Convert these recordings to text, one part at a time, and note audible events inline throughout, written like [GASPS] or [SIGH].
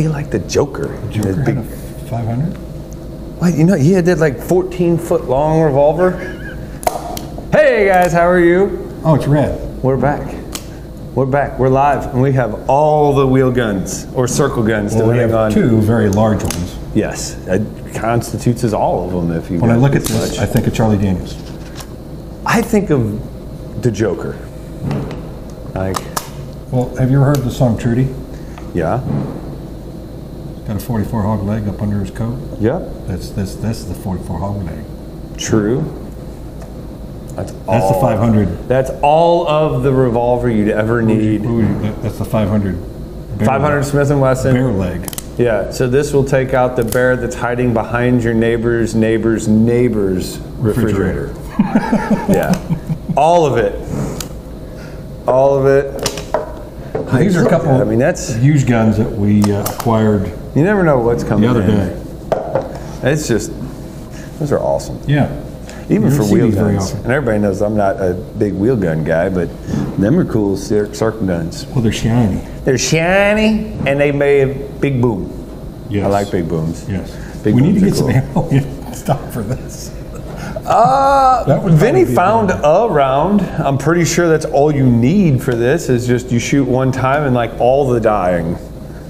feel like the Joker. Joker His had a 500. Wait, you know, he had that like 14 foot long revolver. Hey guys, how are you? Oh, it's red. We're back. We're back. We're live, and we have all the wheel guns or circle guns, Well, we have on. two very large ones. Yes, it constitutes as all of them. If you When I look at this this, much. I think of Charlie Daniels. I think of the Joker. Like, Well, have you ever heard the song Trudy? yeah, Got a 44 hog leg up under his coat. Yep. That's that's that's the 44 hog leg. true. That's all, That's the 500. That's all of the revolver you'd ever need. Ooh, that- that's the 500. 500 leg. Smith and Wesson. bear leg. Yeah, so this will take out the bear that's hiding behind your neighbor's neighbor's neighbor's refrigerator. yeah, all of it. All of it. These are a couple. I mean, that's used guns that we uh, acquired you never know what's coming. the other in. day. It's just those are awesome. Yeah. Even for wheel guns. And everybody knows I'm not a big wheel gun guy, but them are cool cir- circle guns. Well, they're shiny. They're shiny and they made a big boom. Yes. I like big booms. Yes. Big we need to get are some ammo [LAUGHS] stock for this. Uh, Vinny found a round. I'm pretty sure that's all you need for this is just you shoot one time and like all the dying.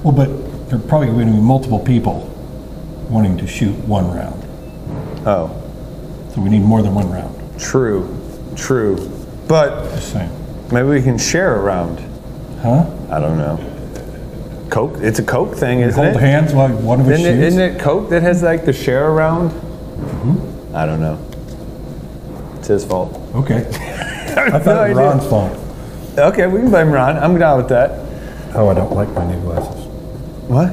Well, but there are probably going to be multiple people wanting to shoot one round. Oh, So we need more than one round. true, true. But Just saying. maybe we can share a round. Huh? I don't know. Coke? It's a Coke thing, isn't Hold it? hands while one of us Isn't it, shoots. isn't it Coke that has like the share around? Mm-hmm. I don't know. It's his fault. Okay. [LAUGHS] I thought no it was. Ron's fault. Okay, we can blame Ron. I'm down with that. Oh, I don't like my new glasses. What?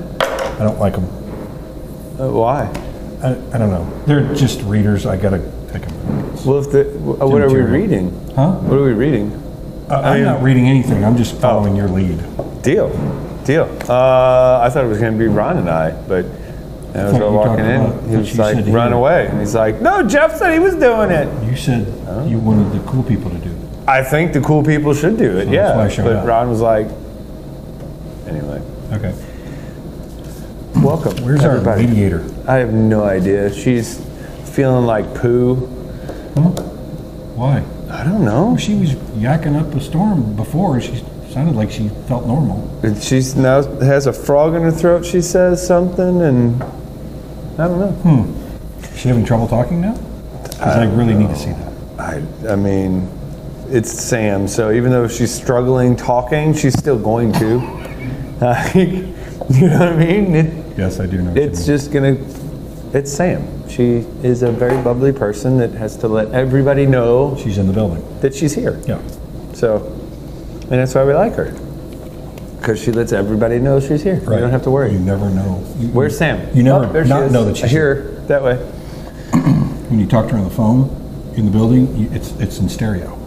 I don't like them. Uh, why? I, I don't know. They're just readers. I gotta take them. Well, if the, wh- what are we material. reading? Huh? What are we reading? I, I'm not reading anything. I'm just following your lead. Deal, deal. Uh, I thought it was going to be Ron and I, but as thought I was you walking talked in, about- he thought was you like, said he "Run away!" And he's like, "No, Jeff said he was doing it." You said you wanted the cool people to do it. I think the cool people should do it. So that's yeah, why I showed but up. Ron was like, "Anyway, Okay. Welcome." Where's everybody. our mediator? I have no idea. She's feeling like poo. Why? I don't know. She was yakking up a storm before. She sounded like she felt normal. She's now has a frog in her throat. She says something, and I don't know. Hmm. Is she having trouble talking now? 'Cause I, really need to see that. I, I mean, it's Sam, so even though she's struggling talking, she's still going to. [LAUGHS] You know what I mean? It, Yes, I do know. it's just gonna, it's Sam. She is a very bubbly person that has to let everybody know she's in the building. that she's here. Yeah. So, and that's why we like her. Because she lets everybody know she's here. You don't have to worry. You never know. You, Where's Sam? You never Oh, there she not is. know that I she's here. her that way. [CLEARS THROAT] When you talk to her on the phone in the building, you, it's it's in stereo.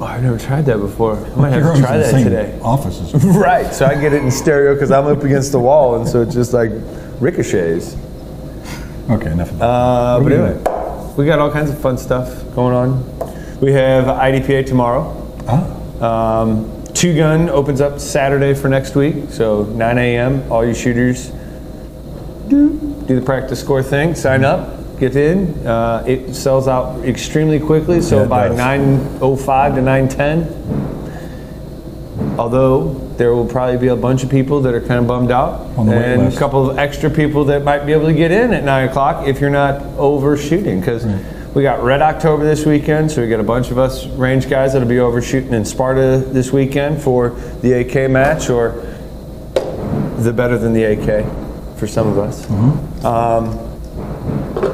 Oh, I've never tried that before. I might have to try that today. Offices. [LAUGHS] Right, so I get it in stereo because I'm up against the wall, and so it just like ricochets. Okay, enough of that. Uh, but anyway, we got all kinds of fun stuff going on. We have IDPA tomorrow. Ah, Um, Two Gun opens up Saturday for next week, so 9 a.m. All you shooters do do the practice score thing. Sign up, get in. Uh, it sells out extremely quickly, so Yeah, it by does. 9:05 to 9:10. Although there will probably be a bunch of people that are kind of bummed out, On the wait and list. a couple of extra people that might be able to get in at nine o'clock if you're not overshooting. Because we got Red October this weekend, so we got a bunch of us range guys that'll be overshooting in Sparta this weekend for the AK match, or the better than the AK for some of us. Um,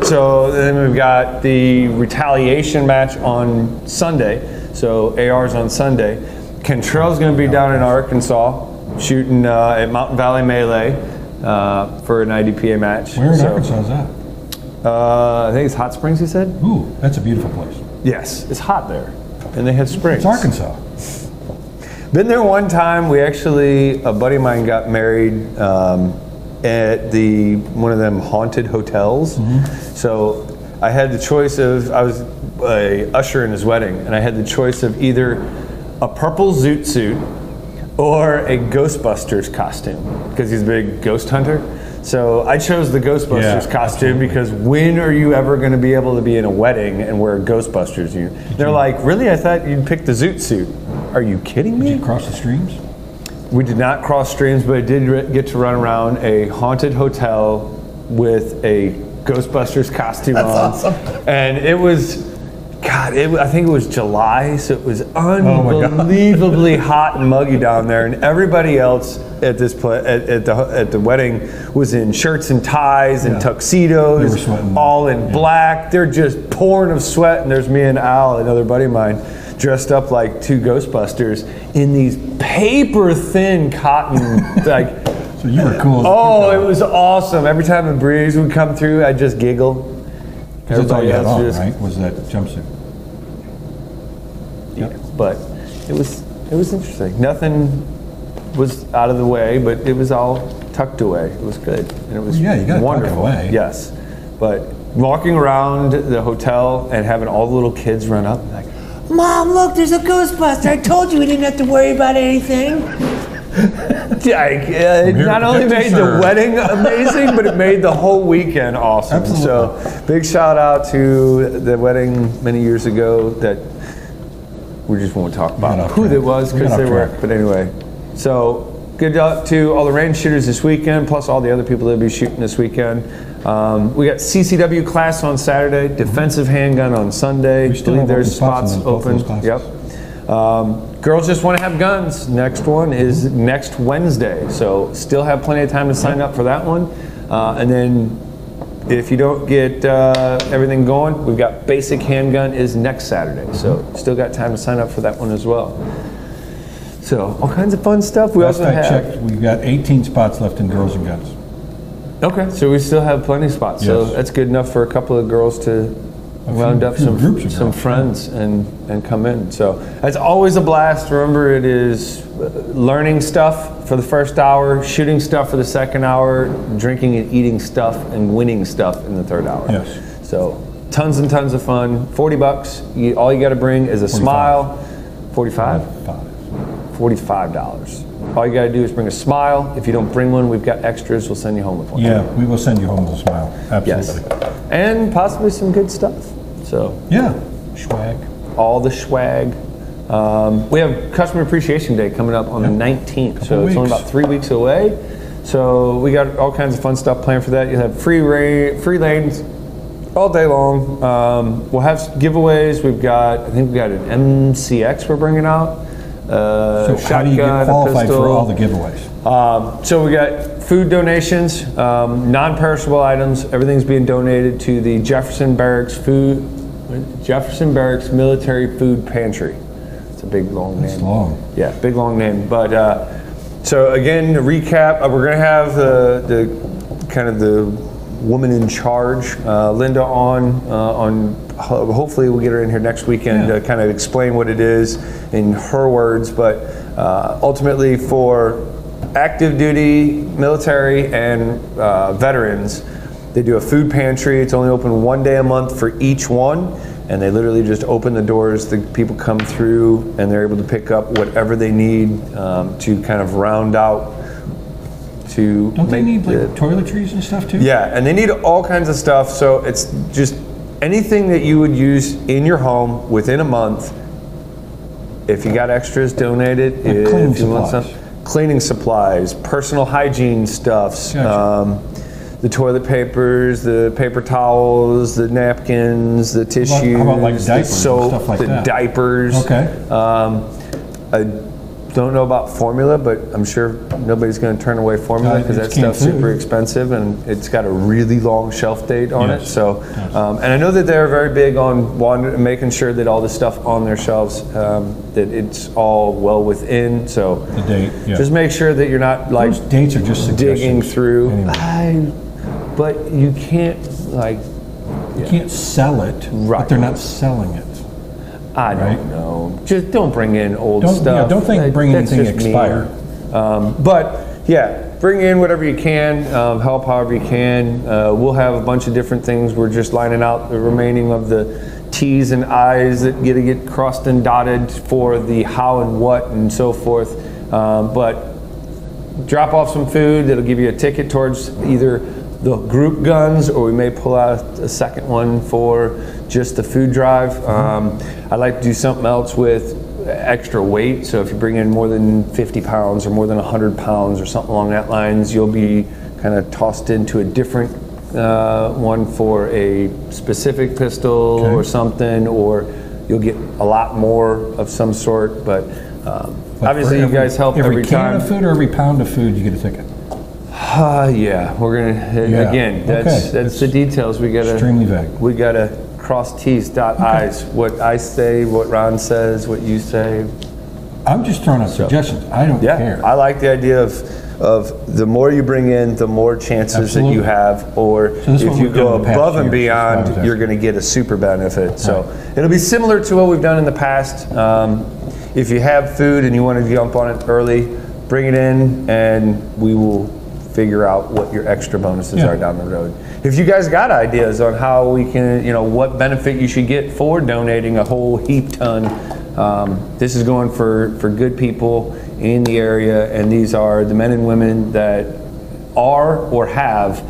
so then we've got the retaliation match on Sunday. So AR's on Sunday. Kentrell's going to be down in Arkansas shooting uh, at Mountain Valley Melee uh, for an IDPA match. where in So, Arkansas is that? Uh, I think it's Hot Springs. He said. Ooh, that's a beautiful place. Yes, it's hot there, and they have springs. It's Arkansas. Been there one time. We actually, a buddy of mine got married um, at the one of them haunted hotels. Mm-hmm. So I had the choice of I was a usher in his wedding, and I had the choice of either a purple zoot suit or a Ghostbusters costume because he's a big ghost hunter. So I chose the Ghostbusters Yeah, costume because when are you ever going to be able to be in a wedding and wear a Ghostbusters uniform? They're like, really? I thought you'd pick the Zoot suit. Are you kidding me? Did you cross the streams? We did not cross streams, but I did get to run around a haunted hotel with a Ghostbusters costume on. awesome. And it was, God, it, I think it was July, so it was Oh unbelievably [LAUGHS] hot and muggy down there. And everybody else at this pla at, at the at the wedding was in shirts and ties and Yeah. tuxedos, They were sweating. all in Yeah. black. They're just pouring of sweat. And there's me and Al, another buddy of mine, dressed up like two Ghostbusters in these paper thin cotton [LAUGHS] like. So you were cool. Oh, it was awesome. Every time a breeze would come through, I'd just giggle. That's all you had on, just- right? Was that jumpsuit? Yeah, but it was it was interesting. Nothing was out of the way, but it was all tucked away. It was good, and it was yeah, you tuck it wonderful. away. Yes, but walking around the hotel and having all the little kids run up like, Mom, look, there's a Ghostbuster. I told you we didn't have to worry about anything. [LAUGHS] yeah, it uh, not only made the wedding amazing, but it made the whole weekend awesome. So, big shout out to the wedding many years ago that we just won't talk about who track. that was because they off were. But anyway, so good luck to all the range shooters this weekend, plus all the other people that'll be shooting this weekend. Um, we got CCW class on Saturday, defensive handgun on Sunday. We still believe there's spots spots open. Yep. Um, girls just want to have guns. Next one is next Wednesday, so still have plenty of time to sign up for that one. Uh, and then, if you don't get uh, everything going, we've got basic handgun is next Saturday, so still got time to sign up for that one as well. So all kinds of fun stuff. We Last also I have. checked, we've got 18 spots left in girls and guns. Okay, so we still have plenty of spots. So that's good enough for a couple of girls to round up few some groups some girls, friends and and come in. So it's always a blast. Remember, it is uh, learning stuff for the first hour, shooting stuff for the second hour, drinking and eating stuff, and winning stuff in the third hour. Yes. So tons and tons of fun. Forty bucks. You, all you got to bring is a smile. Forty-five. Five. Forty-five dollars. All you got to do is bring a smile. If you don't bring one, we've got extras. We'll send you home with one. Yeah, we will send you home with a smile. Yes. Absolutely. And possibly some good stuff. So, Yeah. Swag. all the swag. Um, we have Customer Appreciation Day coming up on the 19th. So, Couple it's only about three weeks away. So, we got all kinds of fun stuff planned for that. You'll have free, ra- free lanes all day long. Um, we'll have giveaways. We've got, I think we got an MCX we're bringing out. Uh, So how do you get qualified for all the giveaways? Um, so we got food donations, um, non-perishable items. Everything's being donated to the Jefferson Barracks Food, Jefferson Barracks Military Food Pantry. It's a big long name. Long. Yeah, big long name. But uh, so again, to recap, uh, we're going to have the, the kind of the woman in charge, uh, Linda, on uh, on. Ho- Hopefully, we'll get her in here next weekend Yeah. to kind of explain what it is in her words. But uh, ultimately, for active duty military and uh, veterans, they do a food pantry. It's only open one day a month for each one. And they literally just open the doors. The people come through and they're able to pick up whatever they need um, to kind of round out to Don't they need like the- toiletries and stuff too? yeah, and they need all kinds of stuff. So it's just anything that you would use in your home within a month. If you got extras, donate it. Like if cleaning you want supplies. some cleaning supplies, personal hygiene stuffs, Gotcha. um, the toilet papers, the paper towels, the napkins, the tissues, how about, like, the diapers and soap, stuff like the that? diapers. Okay. Um, I don't know about formula, but I'm sure nobody's going to turn away formula because that it's canned stuff's super expensive and it's got a really long shelf date on it. Yes. So, um, and I know that they're very big on wanting, making sure that all the stuff on their shelves um, that it's all well within. So, The date, yeah. just make sure that you're not like Those dates are just digging through. Anyway. I, but you can't like You can't sell it, Right. but they're not selling it. I don't know. Just don't bring in old Don't- yeah, stuff. don't think That- bring anything expired. Um, but yeah, bring in whatever you can. Um, help however you can. Uh, we'll have a bunch of different things. We're just lining out the remaining of the T's and I's that get to get crossed and dotted for the how and what and so forth. Um, but drop off some food that'll give you a ticket towards either the group guns or we may pull out a second one for just the food drive. Um, I'd like to do something else with extra weight. So if you bring in more than 50 pounds or more than 100 pounds or something along that lines, you'll be kind of tossed into a different uh, one for a specific pistol Okay. or something, or you'll get a lot more of some sort. But um, obviously, for you every- guys help every, can time. of food or every pound of food, you get a ticket. Uh, yeah, we're gonna Yeah, again. That's okay. that's the details. We gotta Extremely vague. We gotta cross T's, dot I's. What I say, what Ron says, what you say. I'm just throwing out suggestions. I don't Yeah, care. I like the idea of of the more you bring in, the more chances that you have. Or So if you go in the past above and years, that's why I was beyond, you're going to get a super benefit. So it'll be similar to what we've done in the past. Um, if you have food and you want to jump on it early, bring it in, and we will figure out what your extra bonuses Yeah. are down the road. If you guys got ideas on how we can, you know, what benefit you should get for donating a whole heap ton, um, this is going for, for good people in the area, and these are the men and women that are or have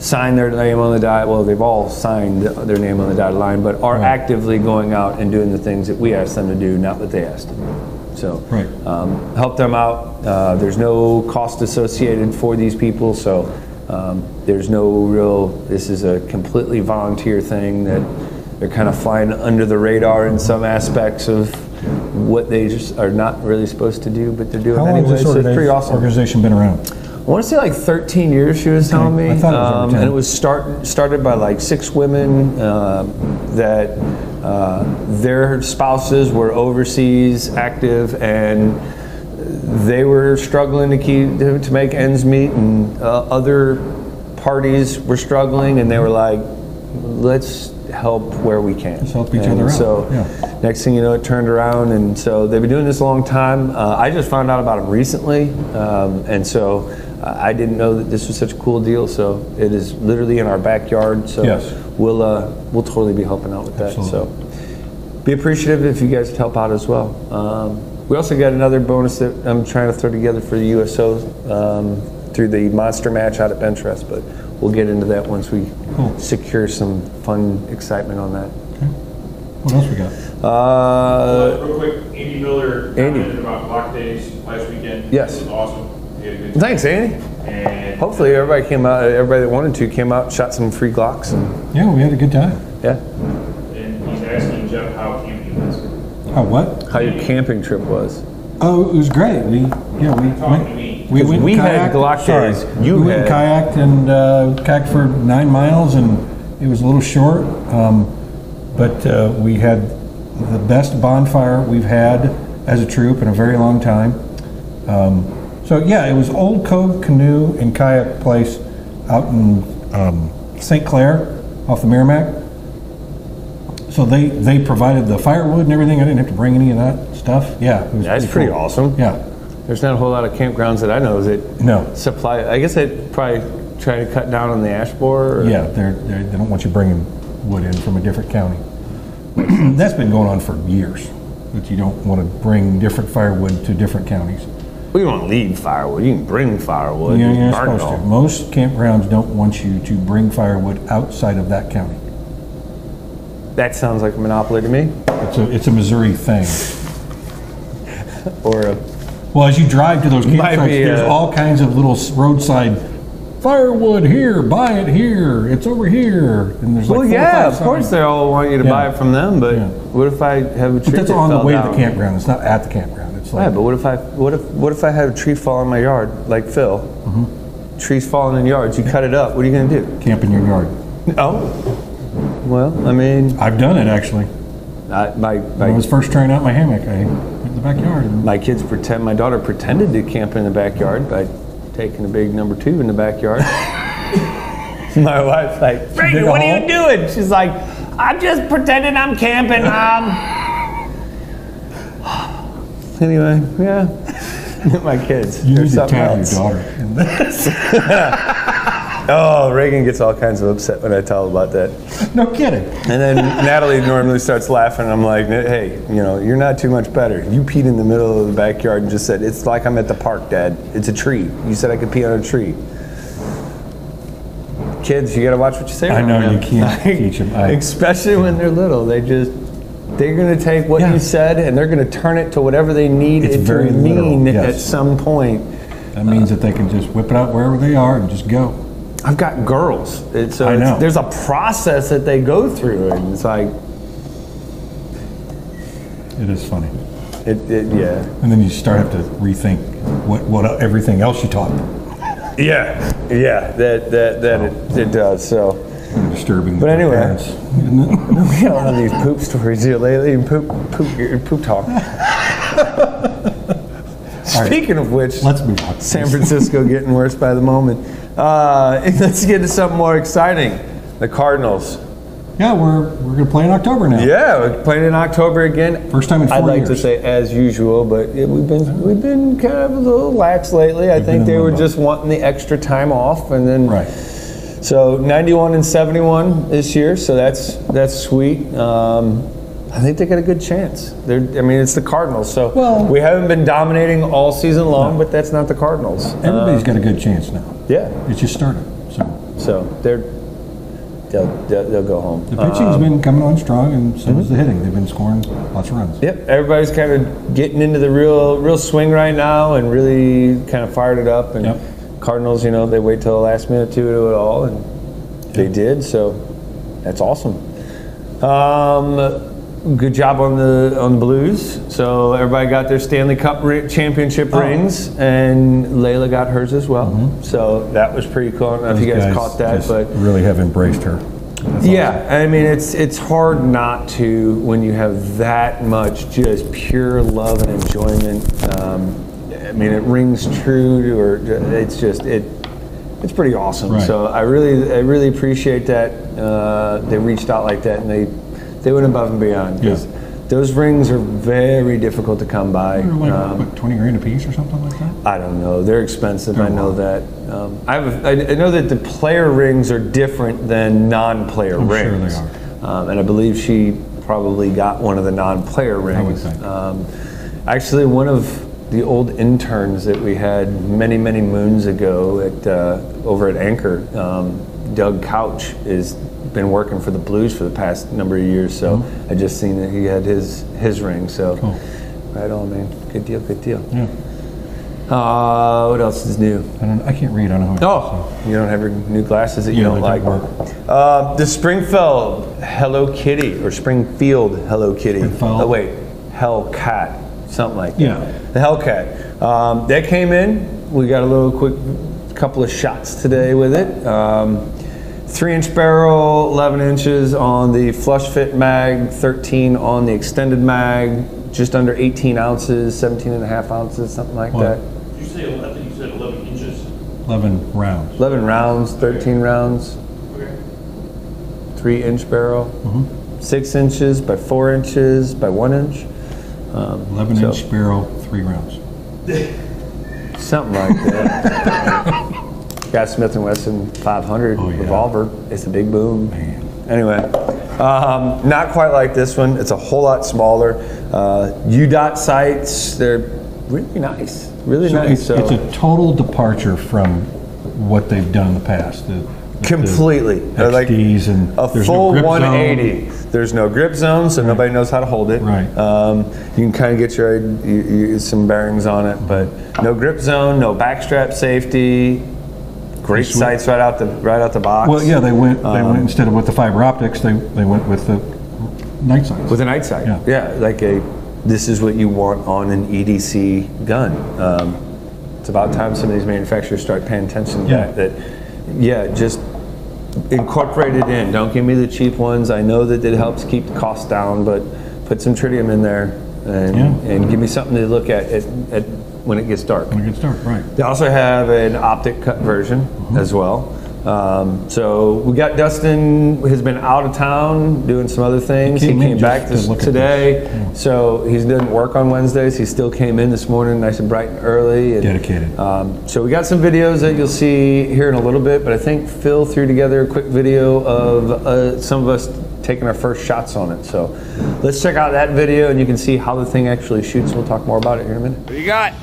signed their name on the dotted, well, they've all signed their name on the dotted line, but are actively going out and doing the things that we asked them to do, not what they asked. So Right. um, help them out. Uh, there's no cost associated for these people, so um, there's no real. This is a completely volunteer thing that they're kind of flying under the radar in some aspects of what they just are not really supposed to do, but they're doing How long anyway. has this So it's pretty awesome. organization been around? I want to say like 13 years. She was telling me, I thought it was um, and it was start started by like six women um, that uh, their spouses were overseas active and they were struggling to keep to, to make ends meet, and uh, other parties were struggling, and they were like, "Let's help where we can." Let's help each And other out, So yeah. next thing you know, it turned around, and so they've been doing this a long time. Uh, I just found out about them recently, um, and so uh, I didn't know that this was such a cool deal. So it is literally in our backyard. So Yes. We'll uh, we'll totally be helping out with that. Absolutely. So be appreciative if you guys would help out as well. Um, we also got another bonus that I'm trying to throw together for the USO um, through the monster match out at Bentress, but we'll get into that once we Cool. secure some fun excitement on that. What else we got? Uh, Real quick, Andy Miller Andy. commented about Glock days last weekend. Yes. It was awesome. He had a good time. thanks, Andy. And Hopefully, everybody came out. Everybody that wanted to came out, shot some free Glocks, and Yeah, we had a good time. yeah. and he's asking Jeff how camping was. Oh, what? How your camping trip was? Oh, it was great. We, yeah, we Talking to went. me. We 'Cause went we had kayaked- Glock sorry. days. You we went and kayaked and uh, kayaked for nine miles, and it was a little short. Um, but uh, we had the best bonfire we've had as a troop in a very long time. Um, so yeah, it was Old Cove Canoe and Kayak Place out in um, St. Clair off the Meramec. So they, they provided the firewood and everything. I didn't have to bring any of that stuff. Yeah, it was That's pretty cool. awesome. Yeah, There's not a whole lot of campgrounds that I know that no, supply. I guess they probably try to cut down on the ash borer. yeah, they're, they're, they don't want you bringing wood in from a different county. [CLEARS THROAT] That's been going on for years. That you don't want to bring different firewood to different counties. We don't need firewood. You can bring firewood. You you're supposed to. Most campgrounds don't want you to bring firewood outside of that county. That sounds like a monopoly to me. It's a, it's a Missouri thing. Or a, Well, as you drive to those Might campsites, be, there's uh, all kinds of little s- roadside firewood here, buy it here, it's over here, and there's like well, four or yeah, five of course signs. they all want you to buy Yeah. it from them. But Yeah. what if I have a tree But that's that on the way to the campground. It's not at the campground. It's Yeah, but what if I what if what if I had a tree fall in my yard like Phil? Mm-hmm. Trees falling in yards. You cut it up. What are you gonna do? camp in your yard. Oh, well, I mean, I've done it actually. I, my When I was first trying out my hammock, I went in the backyard. And my kids pretend. My daughter pretended to camp in the backyard by taking a big number two in the backyard. [LAUGHS] my wife's like, Brady, dig a what are you doing? She's like, I'm just pretending I'm camping, mom. Anyway, yeah. [LAUGHS] my kids. you they're need to something tag else. your daughter. in this. [LAUGHS] Oh, Reagan gets all kinds of upset when I tell her about that. No kidding. And then [LAUGHS] Natalie normally starts laughing. I'm like, hey, you know, you're not too much better. You peed in the middle of the backyard and just said, it's like I'm at the park, Dad. It's a tree. You said I could pee on a tree. Kids, you gotta watch what you say. I know, you can't teach 'em. I- Especially when they're little. They just, they're gonna take what Yeah. you said and they're gonna turn it to whatever they need It's it very to mean at some point. That means that they can just whip it out wherever they are and just go. I've got girls. It's, I know. there's a process that they go through, and it's like, It is funny. it, it yeah. And then you start have to rethink what, what everything else you taught them. Yeah, yeah, that that that it, it does. So Disturbing. But anyway. parents, isn't [LAUGHS] it? we got one of these poop stories here lately, and poop poop poop talk. [LAUGHS] Speaking of which, Let's move on. San Francisco getting worse by the moment. Uh, [LAUGHS] let's get to something more exciting. The Cardinals. Yeah, we're we're gonna play in October now. Yeah, we're playing in October again. First time in four I'd like years. to say as usual, but it, we've been we've been kind of a little lax lately. I We've been think they were just wanting the extra time off, and then Right. So 91 and 71 this year, so that's that's sweet. Um, I think they got a good chance. They're, I mean, it's the Cardinals, so Well- we haven't been dominating all season long, but that's not the Cardinals. Everybody's got a good chance now. Yeah, It just started. So so they're they'll, they'll, they'll go home. the pitching's Um, been coming on strong, and so is the hitting. They've been scoring lots of runs. Yep, everybody's kind of getting into the real real swing right now and really kind of fired it up. And Yep. Cardinals, you know, they wait till the last minute to do it all, and they did. So that's awesome. Um, good job on the on the Blues. So everybody got their Stanley Cup ri- championship Oh. rings, and Laila got hers as well. So that was pretty cool. I don't know if you Mm-hmm. Guys caught that, but really have embraced her. That's yeah, I mean it's it's hard not to when you have that much just pure love and enjoyment. Um, I mean it rings true to or it's just it it's pretty awesome. Right. So I really I really appreciate that uh, they reached out like that and they they went above and beyond because Yeah. those rings are very difficult to come by. They're like Um, what, twenty grand a piece or something like that. I don't know. They're expensive. I They're know that. Um, I, have a, I I know that the player rings are different than non-player I'm sure they rings. are. Um, and I believe she probably got one of the non-player would rings. think. Um, actually, one of the old interns that we had many, many moons ago at uh, over at Anchor, um, Doug Couch, is been working for the Blues for the past number of years. So I just seen that he had his his ring. So Cool. right on, man. Good deal. Good deal. Yeah. Uh, what else is new? I don't. I can't read. I don't know. Oh, you don't have your new glasses that you Yeah, don't like. don't. Uh, the Springfield Hello Kitty or Springfield Hello Kitty. Springfield. Oh wait, Hellcat, something like that. Yeah. The Hellcat. Um, that came in. We got a little quick couple of shots today with it. Um, three inch barrel, 11 inches on the flush fit mag, 13 on the extended mag, just under 18 ounces, 17 and a half ounces, something like What? that. Did you say, I think you said 11 inches? Eleven rounds. 11 rounds, 13 rounds, Okay. three inch barrel, Mm-hmm. six inches by four inches by one inch. Um, Eleven so- inch barrel, three rounds. [LAUGHS] Something like that. [LAUGHS] Got Smith and Wesson 500 Oh, yeah. revolver. It's a big boom. Man. Anyway, um, not quite like this one. It's a whole lot smaller. Uh, UDOT sights. They're really nice. Really So nice. it's, So it's a total departure from what they've done in the past. The, completely. They're like XDs and a there's no full grip zone. 180. There's no grip zone, so nobody knows how to hold it. Right. Um, you can kind of get your you, you, some bearings on it, but no grip zone, no backstrap safety. Great Sweet. sights right out the right out the box. Well, yeah, they went. They Um, went instead of with the fiber optics, they they went with the night sights. with a night sight. Yeah. yeah, like a. This is what you want on an EDC gun. Um, it's about time some of these manufacturers start paying attention to Yeah. that. That, yeah, just incorporate it in. Don't give me the cheap ones. I know that it helps keep the cost down, but put some tritium in there and Yeah. and give me something to look at, at, at when it gets dark. When it gets dark, right? They also have an optic cut version Mm-hmm. as well. Um, so we got Dustin has been out of town doing some other things. He He came came back just to this, look at today, this. so he didn't work on Wednesdays. He still came in this morning, nice and bright and early. And, Dedicated. Um, so we got some videos that you'll see here in a little bit, but I think Phil threw together a quick video of uh, some of us taking our first shots on it. So let's check out that video, and you can see how the thing actually shoots. We'll talk more about it here in a minute. What do you got?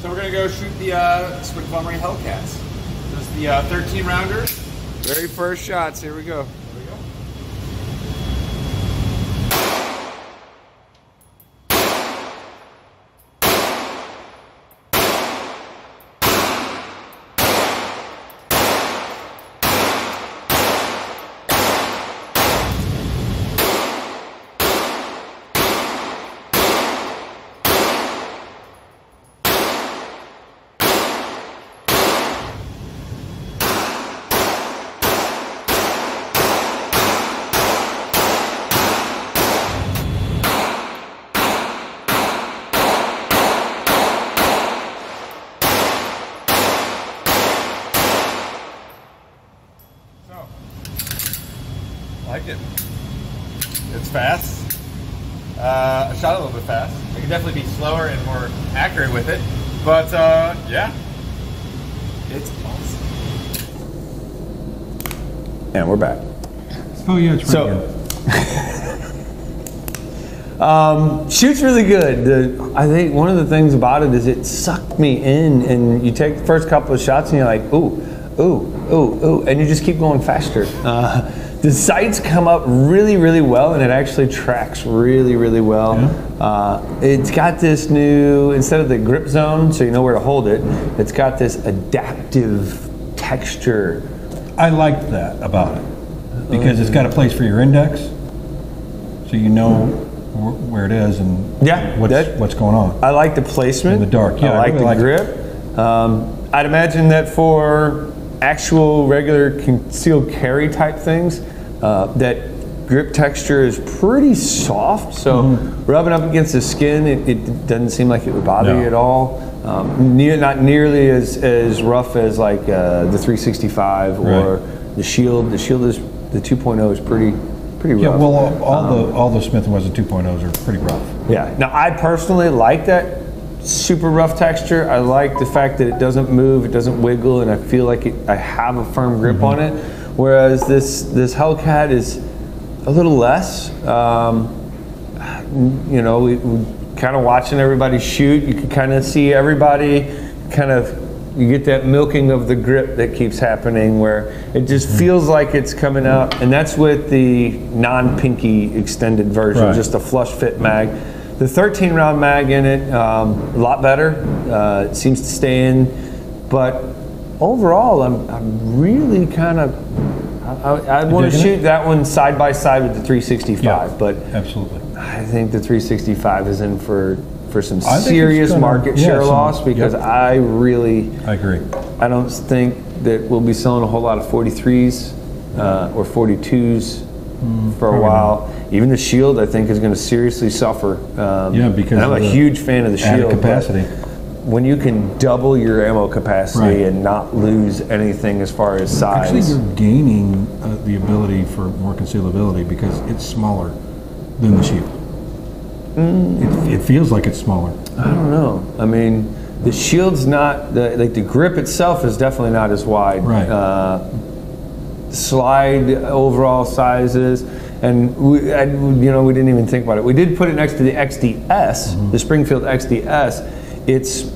So we're gonna go shoot the uh, Springfield Armory Hellcats. The uh, 13 rounder. Very first shots. Here we go. So, like it. It's fast. Uh, I shot a little bit fast. I could definitely be slower and more accurate with it, but uh, yeah, it's awesome. And we're back. Oh, yeah, it's So- [LAUGHS] Um, shoots really good. The, I think one of the things about it is it sucked me in, and you take the first couple of shots and you're like, ooh, ooh, ooh, ooh, and you just keep going faster. Uh, the sights come up really, really well, and it actually tracks really, really well. Uh, it's got this new, instead of the grip zone, so you know where to hold it, it's got this adaptive texture. I liked that about it because it's got a place for your index, so you know wh- where it is and Yeah, what's, that- what's going on. I like the placement. In the dark, yeah, I I like really the like grip. Um, I'd imagine that for actual regular concealed carry type things, uh, that grip texture is pretty soft. So Mm-hmm. rubbing up against the skin, it, it doesn't seem like it would bother No. you at all. Um, near, not nearly as, as rough as like uh, the 365 or Right. the Shield. The Shield is the 2.0 is pretty pretty rough. Yeah, well, all, all the all the Smith and Wesson 2.0s are pretty rough. Yeah. Now, I personally like that super rough texture. I like the fact that it doesn't move, it doesn't wiggle, and I feel like it, I have a firm grip on it. Whereas this this Hellcat is a little less. Um, you know, we, we kind of watching everybody shoot. You can kind of see everybody kind of. You get that milking of the grip that keeps happening, where it just feels like it's coming out, and that's with the non-pinky extended version, Right. just a flush fit mag. The 13 round mag in it, um, a lot better. Uh, it seems to stay in, but overall, I'm, I'm really kind of. I, I want to digging it? shoot that one side by side with the 365, but absolutely. I think the 365 is in for for some I serious gonna- market yeah, share some- loss because yep. I really I agree. I don't think that we'll be selling a whole lot of 43s uh, or 42s Hmm, for a while. Even the Shield, I think, is going to seriously suffer. Um, Yeah, because I'm a huge fan of the Shield. but capacity. When you can double your ammo capacity Right. and not lose anything as far as size, Actually, you're gaining uh, the ability for more concealability because it's smaller than the Shield. It, it feels like it's smaller. I don't know. I mean, the shield's not the like the grip itself is definitely not as wide. Right. Uh, slide overall sizes, and we, I, you know, we didn't even think about it. We did put it next to the XDS, the Springfield XDS. It's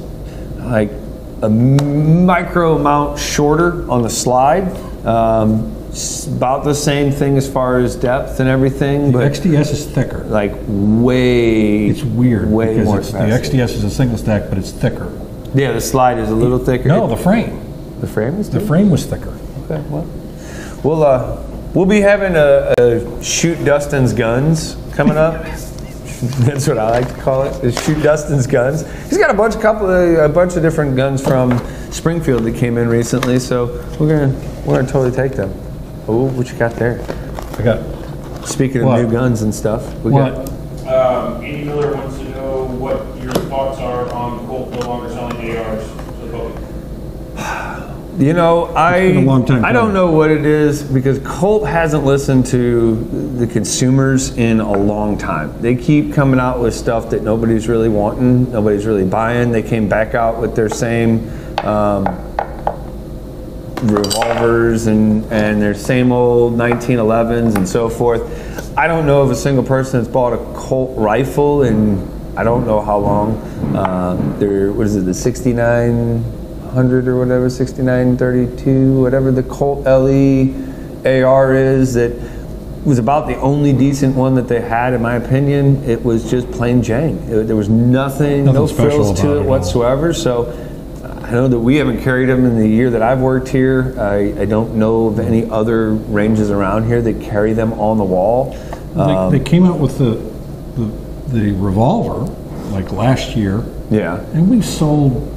like a micro amount shorter on the slide. Um, about the same thing as far as depth and everything, The but XDS is thicker. like way. It's weird Way because more the. XDS is a single stack, but it's thicker. Yeah, the slide is a little thicker. No, the frame. the frame is The thicker? frame was thicker. Okay, well, we'll uh, we'll be having a, a shoot Dustin's guns coming up. [LAUGHS] [LAUGHS] That's what I like to call it. Is shoot Dustin's guns. He's got a bunch, couple, of, a bunch of different guns from Springfield that came in recently. So we're gonna we're gonna totally take them. Oh, what you got there? I got Speaking of What? new guns and stuff, we what? got Um, Andy Miller wants to know what your thoughts are on Colt no longer selling ARs to the public. You know, I long time I don't know what it is because Colt hasn't listened to the consumers in a long time. They keep coming out with stuff that nobody's really wanting, nobody's really buying. They came back out with their same um, revolvers and and their same old 1911s and so forth. I don't know of a single person that's bought a Colt rifle in I don't know how long. Um, there, what is it, the 6900 or whatever, 6932, whatever the Colt LE AR is that was about the only decent one that they had, in my opinion. It was just plain Jane. It- there was nothing, no Nothing special frills to it it. whatsoever. So I know that we haven't carried them in the year that I've worked here. I, I don't know of any other ranges around here that carry them on the wall. Um, They, they came out with the, the the revolver like last year, yeah. and we sold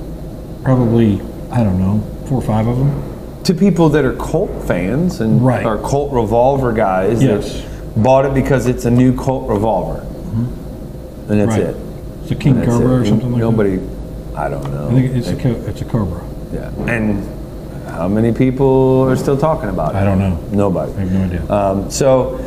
probably I don't know four or five of them. To people that are Colt fans and Right. are Colt revolver guys Yes. that bought it because it's a new Colt revolver. And that's Right. it. It's a King Cobra it. or something like Nobody, I don't know. I think it's a it's a Cobra. Yeah. And how many people are still talking about it? I don't know. Nobody. I have no idea. Um, so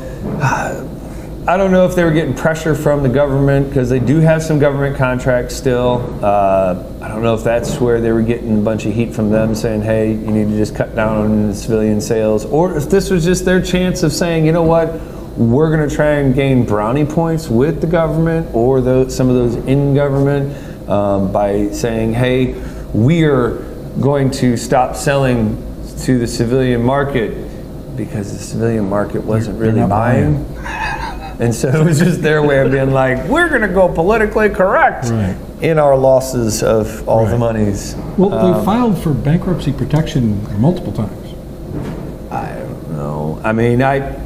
I don't know if they were getting pressure from the government because they do have some government contracts still. Uh, I don't know if that's where they were getting a bunch of heat from them saying, hey, you need to just cut down on the civilian sales. Or if this was just their chance of saying, you know what, we're going to try and gain brownie points with the government or those, some of those in government um, by saying, hey, we are going to stop selling to the civilian market because the civilian market wasn't really not buying. And so it was just their way of being like, we're going to go politically correct Right. in our losses of all the monies. Well, they filed for bankruptcy protection multiple times. I don't know. I mean, I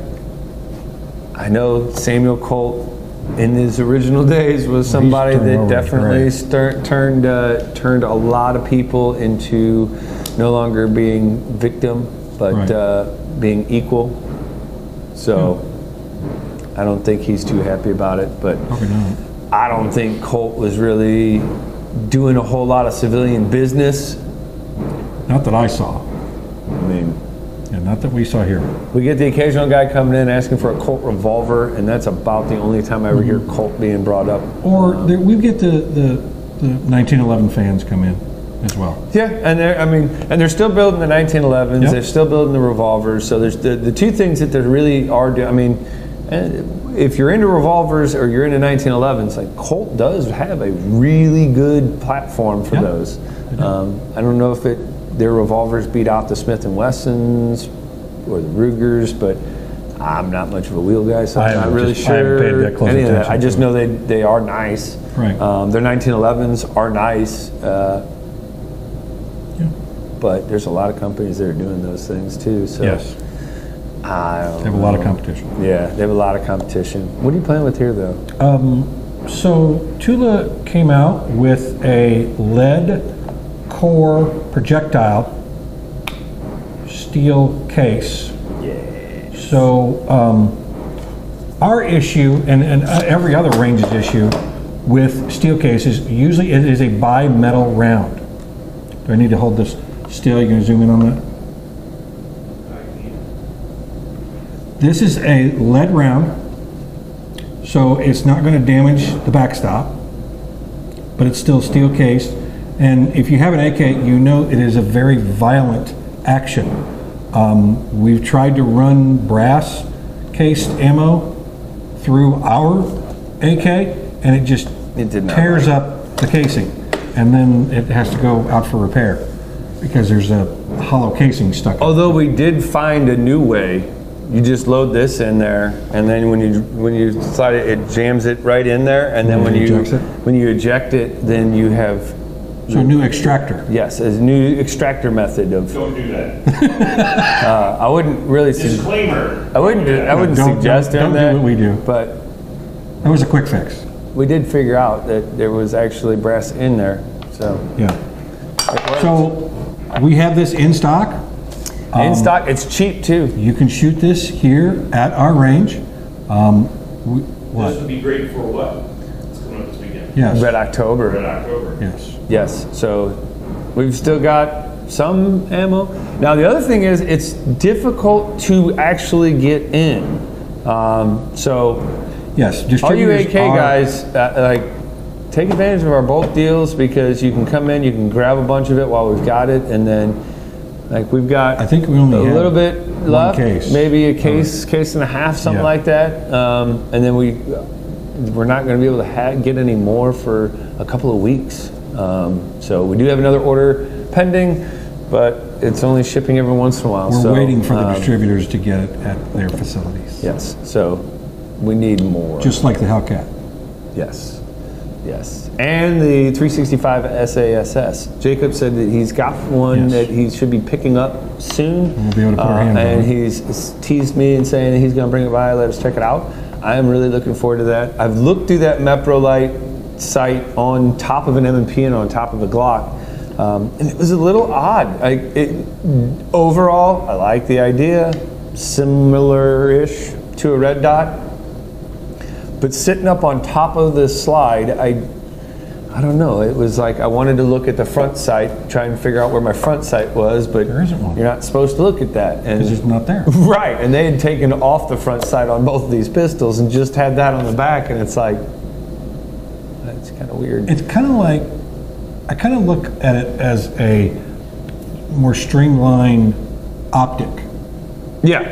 I know Samuel Colt in his original days was somebody that over, definitely right. stir, turned uh, turned a lot of people into no longer being victim, but Right. uh, being equal. So I don't think he's too happy about it, but. I don't think Colt was really doing a whole lot of civilian business. Not that I saw. I mean, Yeah, not that we saw here. we get the occasional guy coming in asking for a Colt revolver, and that's about the only time I ever hear mm-hmm. Colt being brought up. Or there, we get the, the, the 1911 fans come in as well. Yeah, and they're, I mean, and they're still building the 1911s. Yep. They're still building the revolvers. So there's the, the two things that they really are. doing. I mean, eh, if you're into revolvers or you're into 1911s, like Colt does have a really good platform for Yep. those. Um, I don't know if it their revolvers beat out the Smith and Wessons or the Rugers, but I'm not much of a wheel guy, so I I'm not really just- I sure that close any of that. I just know they they are nice. Right. Um, their 1911s are nice. Uh, Yeah. but there's a lot of companies that are doing those things too. So Yes, I don't they have a lot of competition. Yeah, they have a lot of competition. What are you playing with here, though? So Tula came out with a lead core projectile steel case. So um, our issue, and, and uh, every other range's issue with steel cases, usually it is a bimetal round. Do I need to hold this still? You gonna zoom in on that? This is a lead round, so it's not going to damage the backstop, but it's still steel cased. And if you have an AK, you know it is a very violent action. Um, we've tried to run brass cased ammo through our AK, and it just It did not tears up the casing, and then it has to go out for repair because there's a hollow casing stuck. in. Although we did find a new way. You just load this in there, and then when you when you slide it, it jams it right in there, and then And when you ejects it? when you eject it, then you have So a new extractor. yes, a new extractor method of. Don't do that. [LAUGHS] Uh, I wouldn't really. Su- Disclaimer. I wouldn't. Do, I wouldn't Don't- suggest don't- doing don't do that. what we do. But That was a quick fix. we did figure out that there was actually brass in there, so. Yeah. So we have this in stock. In stock, it's cheap too. You can shoot this here at our range. Um, we- This would be great for what? It's coming up this weekend. Yes, Red October. Red October. yes. Yes, so we've still got some ammo. Now the other thing is it's difficult to actually get in. Um, so Yes, all you AK are- guys, uh, like, take advantage of our bulk deals because you can come in, you can grab a bunch of it while we've got it, and then, like, we've got I think we only a little bit left, case. maybe a case, case and a half, something Yeah. like that, um, and then we we're not going to be able to ha- get any more for a couple of weeks. Um, so we do have another order pending, but it's only shipping every once in a while. We're so, waiting for the um, distributors to get it at their facilities. Yes, so we need more. Just like the Hellcat. Yes, yes. And the 365 SAS. Jacob said that he's got one Yes. that he should be picking up soon. We'll be able to put our Uh, hands on And it. he's teased me and saying that he's going to bring it by, let us check it out. I am really looking forward to that. I've looked through that Meprolight sight on top of an M&P and on top of a Glock. Um, and it was a little odd. I, it, overall, I like the idea, similar-ish to a red dot. But sitting up on top of the slide, I, I don't know. It was like I wanted to look at the front sight, try and figure out where my front sight was, but There isn't one. you're not supposed to look at that. And Because it's not there. [LAUGHS] right, and they had taken off the front sight on both of these pistols and just had that on the back, and it's like, that's kind of weird. It's kind of like, I kind of look at it as a more streamlined optic yeah,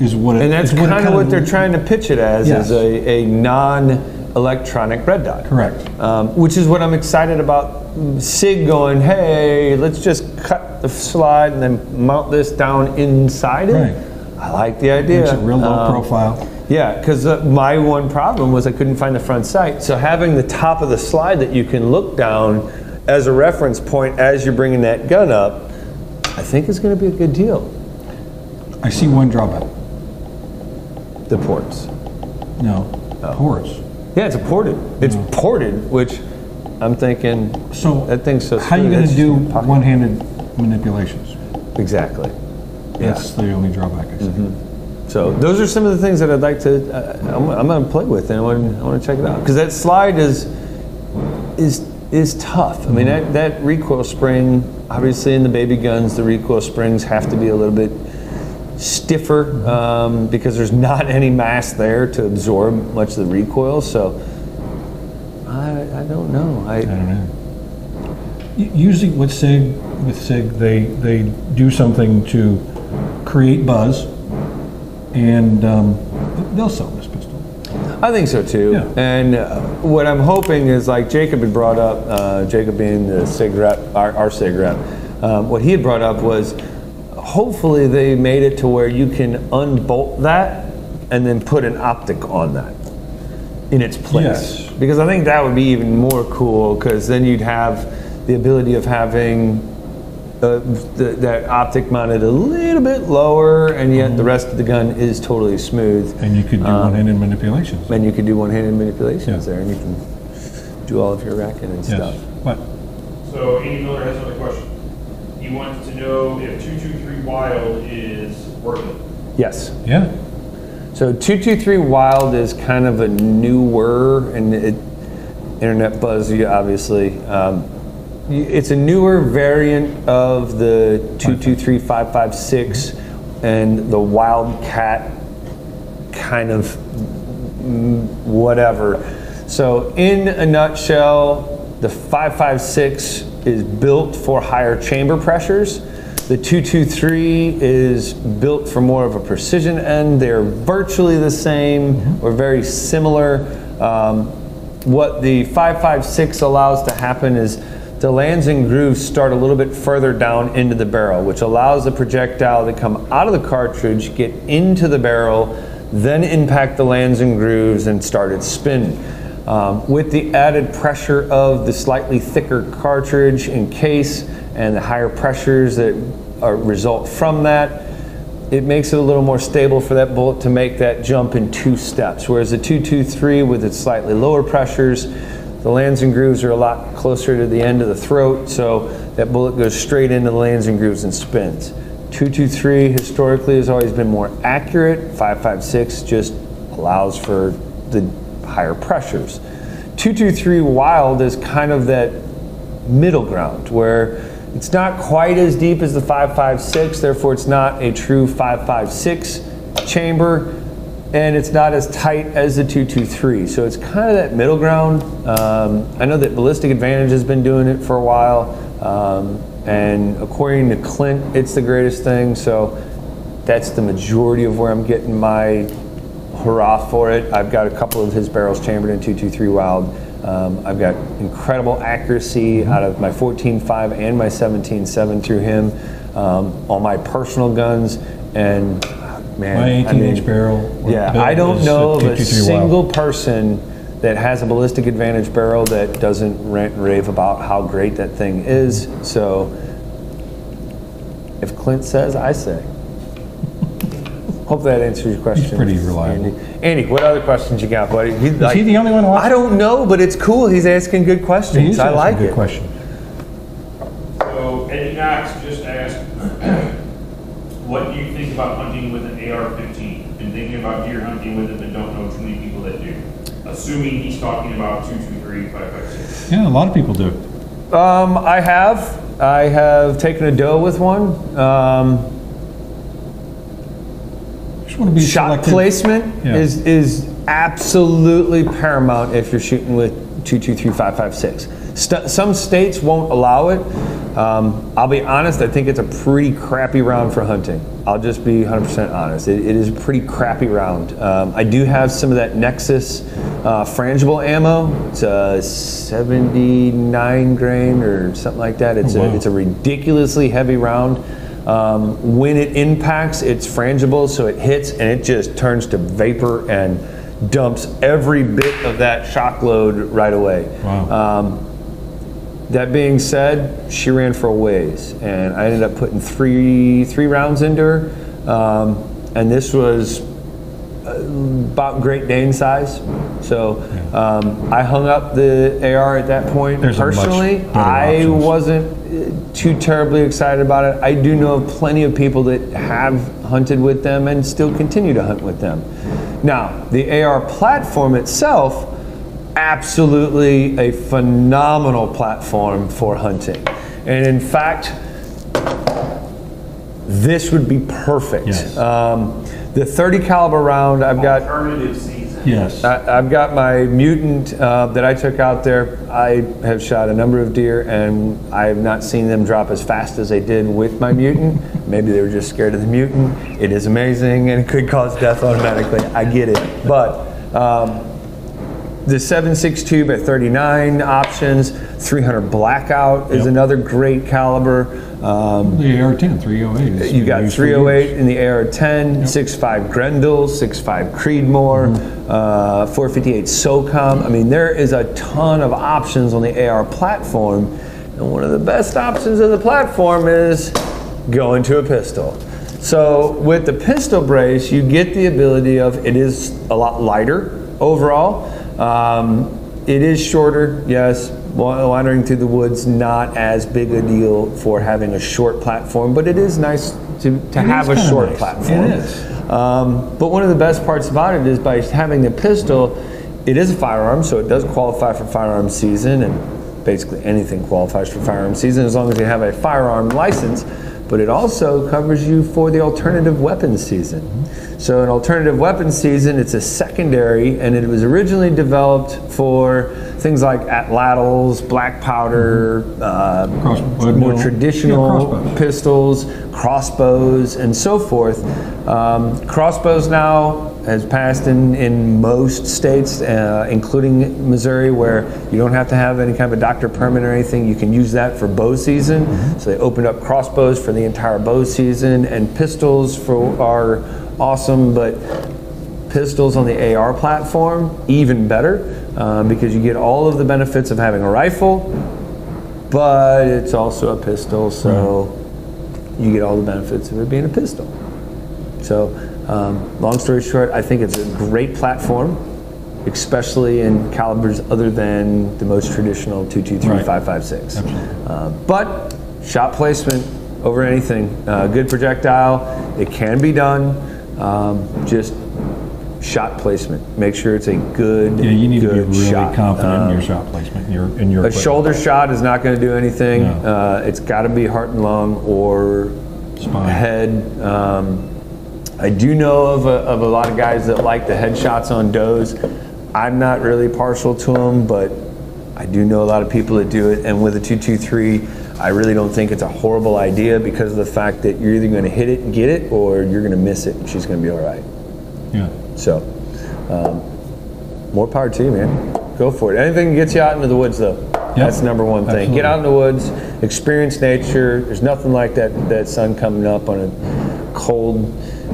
is what it and that's it kind of what they're trying to pitch it as, Yes. is a, a non-electronic red dot. Correct. Um, which is what I'm excited about. Sig going, hey, let's just cut the slide and then mount this down inside it. Right. I like the idea. Makes it real low Um, profile. Yeah, because uh, my one problem was I couldn't find the front sight. So having the top of the slide that you can look down as a reference point as you're bringing that gun up, I think is going to be a good deal. I see one drawback. The ports. No, Oh. ports. Yeah, it's a ported. It's ported, which I'm thinking So that thing's so. how are you going to do just in your pocket. one-handed manipulations? Exactly. That's the only drawback I see. Mm-hmm. So those are some of the things that I'd like to. Uh, I'm, I'm going to play with, and I want, I want to check it out because that slide is is is tough. I mean, that, that recoil spring, obviously in the baby guns, the recoil springs have to be a little bit stiffer um, because there's not [LAUGHS] any mass there to absorb much of the recoil. So I, I don't know. I, I don't know. Usually with SIG, with SIG, they, they do something to create buzz and um, they'll sell this pistol. I think so too. Yeah. And uh, what I'm hoping is like Jacob had brought up, uh, Jacob being the SIG rep, our, our SIG rep, um, what he had brought up was hopefully they made it to where you can unbolt that and then put an optic on that in its place. Yes. Because I think that would be even more cool because then you'd have the ability of having uh, the, that optic mounted a little bit lower and yet the rest of the gun is totally smooth. And you could do one-handed manipulations. And you can do one-handed manipulations Yeah. there, and you can do all of your racking and Yes. stuff. But So Andy Miller has another question. He wants to know if 223 Wylde is worth it. Yes. yeah, So 223 Wylde is kind of a newer, and it, internet buzz, you obviously. Um, it's a newer variant of the 223 556 and the Wildcat kind of whatever. So, in a nutshell, the 556 is built for higher chamber pressures. The 223 is built for more of a precision end. They're virtually the same or very similar. Um, what the 556 allows to happen is the lands and grooves start a little bit further down into the barrel, which allows the projectile to come out of the cartridge, get into the barrel, then impact the lands and grooves and start its spin. Um, with the added pressure of the slightly thicker cartridge and case and the higher pressures that are, result from that, it makes it a little more stable for that bullet to make that jump in two steps. Whereas the 223 with its slightly lower pressures, the lands and grooves are a lot closer to the end of the throat, so that bullet goes straight into the lands and grooves and spins. 223 historically has always been more accurate. 556 just allows for the higher pressures. 223 Wylde is kind of that middle ground where It's not quite as deep as the 5.56, therefore it's not a true 5.56 chamber, and it's not as tight as the 223. So it's kind of that middle ground. Um, I know that Ballistic Advantage has been doing it for a while, um, and according to Clint, it's the greatest thing. So that's the majority of where I'm getting my hurrah for it. I've got a couple of his barrels chambered in 223 Wylde. Um, I've got incredible accuracy out of my 14.5 and my 17.7 through him um, on my personal guns. And man, My 18 I mean, inch barrel. Yeah, I don't know of a 223 Wylde. single person that has a ballistic advantage barrel that doesn't rant and rave about how great that thing is. So if Clint says, I say. Hope that answers your question. pretty reliable. Andy. Andy, what other questions you got, buddy? He, Is he the only one watching? I don't know, but it's cool. He's asking good questions. He's I like good it. question. So Eddie Knox just asked, [CLEARS THROAT] what do you think about hunting with an AR-15? Been thinking about deer hunting with it, but don't know too many people that do. Assuming he's talking about 223, 556. Yeah, a lot of people do. Um, I have. I have taken a doe with one. Um, Just want to be shot selective. placement Yeah. is is absolutely paramount if you're shooting with 223 St- some states won't allow it. Um, I'll be honest, I think it's a pretty crappy round for hunting. I'll just be 100% honest. It, it is a pretty crappy round. Um, I do have some of that Nexus uh, frangible ammo. It's a 79 grain or something like that. It's, Oh, wow. a, it's a ridiculously heavy round. Um, when it impacts, it's frangible, so it hits and it just turns to vapor and dumps every bit of that shock load right away. Wow. Um, that being said, she ran for a ways, and I ended up putting three three rounds into her, um, and this was uh, about Great Dane size. So um, I hung up the AR at that point. There's Personally, I options. wasn't too terribly excited about it. I do know of plenty of people that have hunted with them and still continue to hunt with them. Now, the AR platform itself, absolutely a phenomenal platform for hunting. And in fact, this would be perfect. Yes. Um, the 30 caliber round, I've got Alternative season. Yes. I, I've got my mutant uh, that I took out there. I have shot a number of deer, and I have not seen them drop as fast as they did with my mutant. Maybe they were just scared of the mutant. It is amazing, and it could cause death automatically. I get it, but. Um, the 7.62 by 39 options, 300 blackout is Yep. another great caliber. Um, the AR-10, 308. is you got used for 308 in the AR-10, 6.5 Grendel, 6.5 Creedmoor, Mm-hmm. uh, 458 SOCOM. I mean, there is a ton of options on the AR platform, and one of the best options of the platform is going to a pistol. So with the pistol brace, you get the ability of it is a lot lighter overall. Um, it is shorter, yes. Wandering through the woods, not as big a deal for having a short platform, but it is nice to, to It have a short nice. platform. It is. Um, but one of the best parts about it is by having the pistol, it is a firearm, so it does qualify for firearm season, and basically anything qualifies for firearm season as long as you have a firearm license. But it also covers you for the alternative weapons season. So, an alternative weapons season, it's a secondary, and it was originally developed for things like atlatls, black powder, uh, more no, traditional yeah, crossbows. pistols, crossbows, and so forth. Um, crossbows now has passed in, in most states, uh, including Missouri, where you don't have to have any kind of a doctor permit or anything. You can use that for bow season. So they opened up crossbows for the entire bow season, and pistols for are awesome, but pistols on the AR platform even better um, because you get all of the benefits of having a rifle, but it's also a pistol, so you get all the benefits of it being a pistol. So, um, long story short, I think it's a great platform, especially in calibers other than the most traditional 223 Right. 556. Absolutely. Uh, but shot placement over anything, uh, good projectile, it can be done. Um, just shot placement. Make sure it's a good, Yeah, you need to be good really shot. confident in Um, your shot placement, your, in your. a equipment. shoulder shot is not going to do anything. No. Uh, it's got to be heart and lung or Spine. head. Um, I do know of a, of a lot of guys that like the head shots on does. I'm not really partial to them, but I do know a lot of people that do it. And with a 223, I really don't think it's a horrible idea because of the fact that you're either going to hit it and get it or you're going to miss it and she's going to be all right. Yeah. So, um, more power to you, man. Go for it. Anything that gets you out into the woods, though. That's number one thing. Absolutely. Get out in the woods, experience nature. There's nothing like that that sun coming up on a cold,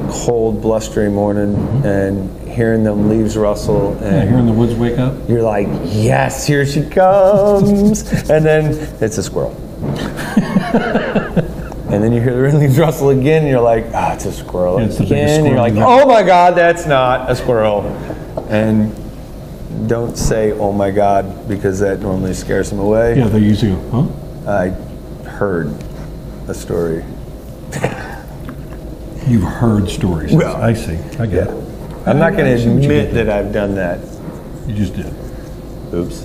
cold, blustery morning and hearing them leaves rustle and here in the woods, wake up. you're like, yes, here she comes. [LAUGHS] and then it's a squirrel. [LAUGHS] and then you hear the leaves rustle again, and you're like, ah, it's a squirrel Yeah, it's again. And you're like, oh my God, that's not a squirrel. And don't say, oh my God, because that normally scares them away. Yeah, they usually go, huh? I heard a story. You've heard stories. Well, I see. I get it. I'm not going to see what you admit that I've done that. You just did. Oops.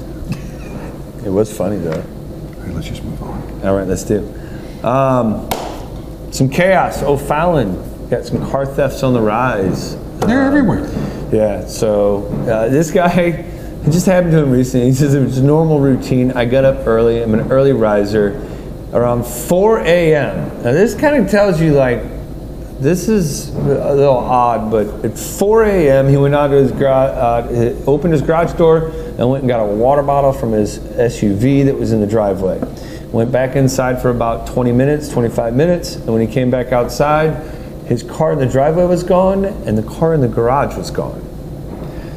It was funny though. Right, let's just move on. All right, let's do. Um, some chaos. O'Fallon got some car thefts on the rise. They're everywhere. Yeah, so uh, this guy, [LAUGHS] it just happened to him recently. He says it was a normal routine. I got up early. I'm an early riser. Around 4 a.m. Now this kind of tells you like this is a little odd, but at 4 a.m. he went out to his garage, uh, opened his garage door, and went and got a water bottle from his SUV that was in the driveway. Went back inside for about 20 minutes, 25 minutes, and when he came back outside, his car in the driveway was gone, and the car in the garage was gone.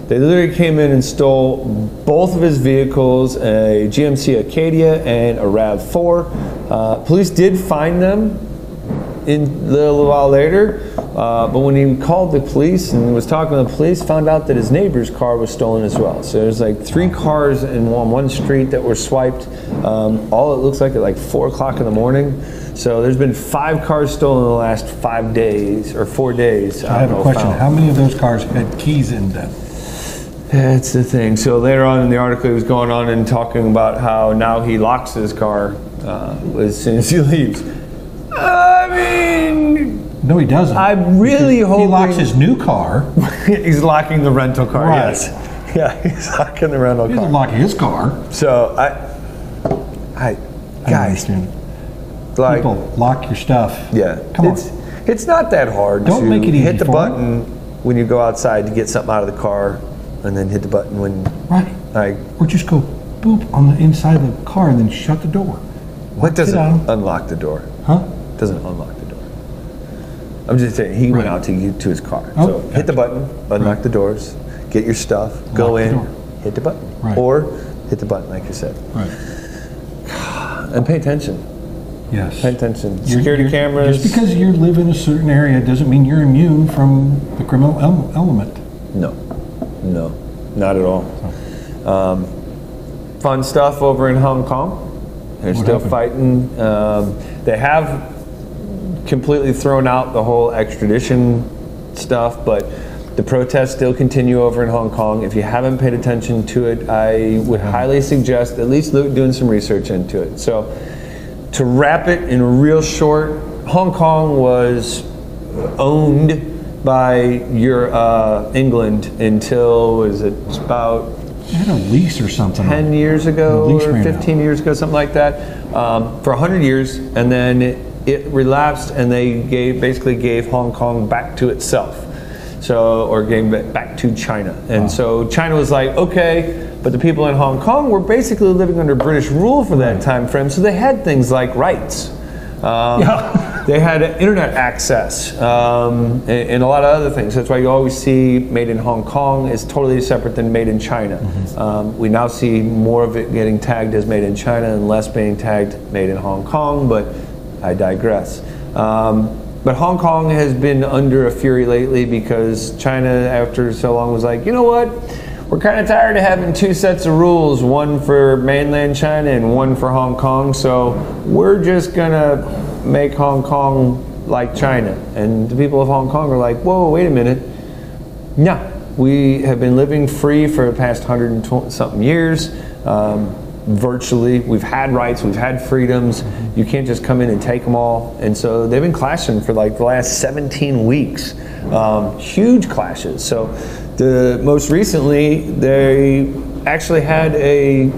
They literally came in and stole both of his vehicles, a GMC Acadia and a RAV4. Uh, police did find them in a little while later, uh, but when he called the police and was talking to the police, found out that his neighbor's car was stolen as well. So there's like three cars in one, one street that were swiped. Um, all it looks like at like four o'clock in the morning. So there's been five cars stolen in the last five days or four days. I have a question. How many of those cars had keys in them? That's the thing. So later on in the article, he was going on and talking about how now he locks his car uh, as soon as he [LAUGHS] leaves. I mean, No, he doesn't. I'm really Because He locks his new car. [LAUGHS] he's locking the rental car. Right. Yes. [LAUGHS] Yeah, he's locking the rental He car. doesn't lock his car. So I, I, I guys, understand. like, People, lock your stuff. yeah, Come on. it's it's not that hard Don't make it easy hit the for him. button when you go outside to get something out of the car, and then hit the button when Right. like Or just go boop on the inside of the car and then shut the door. what doesn't unlock the door? Huh? doesn't unlock the door. I'm just saying, he went Right. out to get to his car. Oh, so hit the button, unlock the doors, get your stuff, go Lock the in, door. hit the button. Right. Or hit the button, like you said. Right. [SIGHS] And pay attention. Yes. Pay attention. You're- Security you're- cameras. Just because you live in a certain area doesn't mean you're immune from the criminal ele- element. No, no, not at all. Um, fun stuff over in Hong Kong. They're What still happened? fighting. Um, they have completely thrown out the whole extradition stuff, but the protests still continue over in Hong Kong. If you haven't paid attention to it, I would highly suggest at least doing some research into it. So, to wrap it in real short, Hong Kong was owned by your uh, England until was it about They had a lease or something. 10 years ago or ran out. 15 years ago, something like that, um, for 100 years, and then it, it relapsed, and they gave basically gave Hong Kong back to itself, so or gave it back to China, and so China was like, okay, but the people in Hong Kong were basically living under British rule for that time frame, so they had things like rights. Um, [LAUGHS] They had internet access um, and, and a lot of other things. That's why you always see made in Hong Kong is totally separate than made in China. Um, we now see more of it getting tagged as made in China and less being tagged made in Hong Kong, but I digress. Um, but Hong Kong has been under a fury lately because China, after so long, was like, you know what? We're kind of tired of having two sets of rules, one for mainland China and one for Hong Kong. So we're just gonna make Hong Kong like China. And the people of Hong Kong are like, whoa, wait a minute. No, we have been living free for the past hundred and something years. Um, virtually, we've had rights, we've had freedoms. You can't just come in and take them all. And so they've been clashing for like the last 17 weeks. Um, huge clashes. So the most recently, they actually had a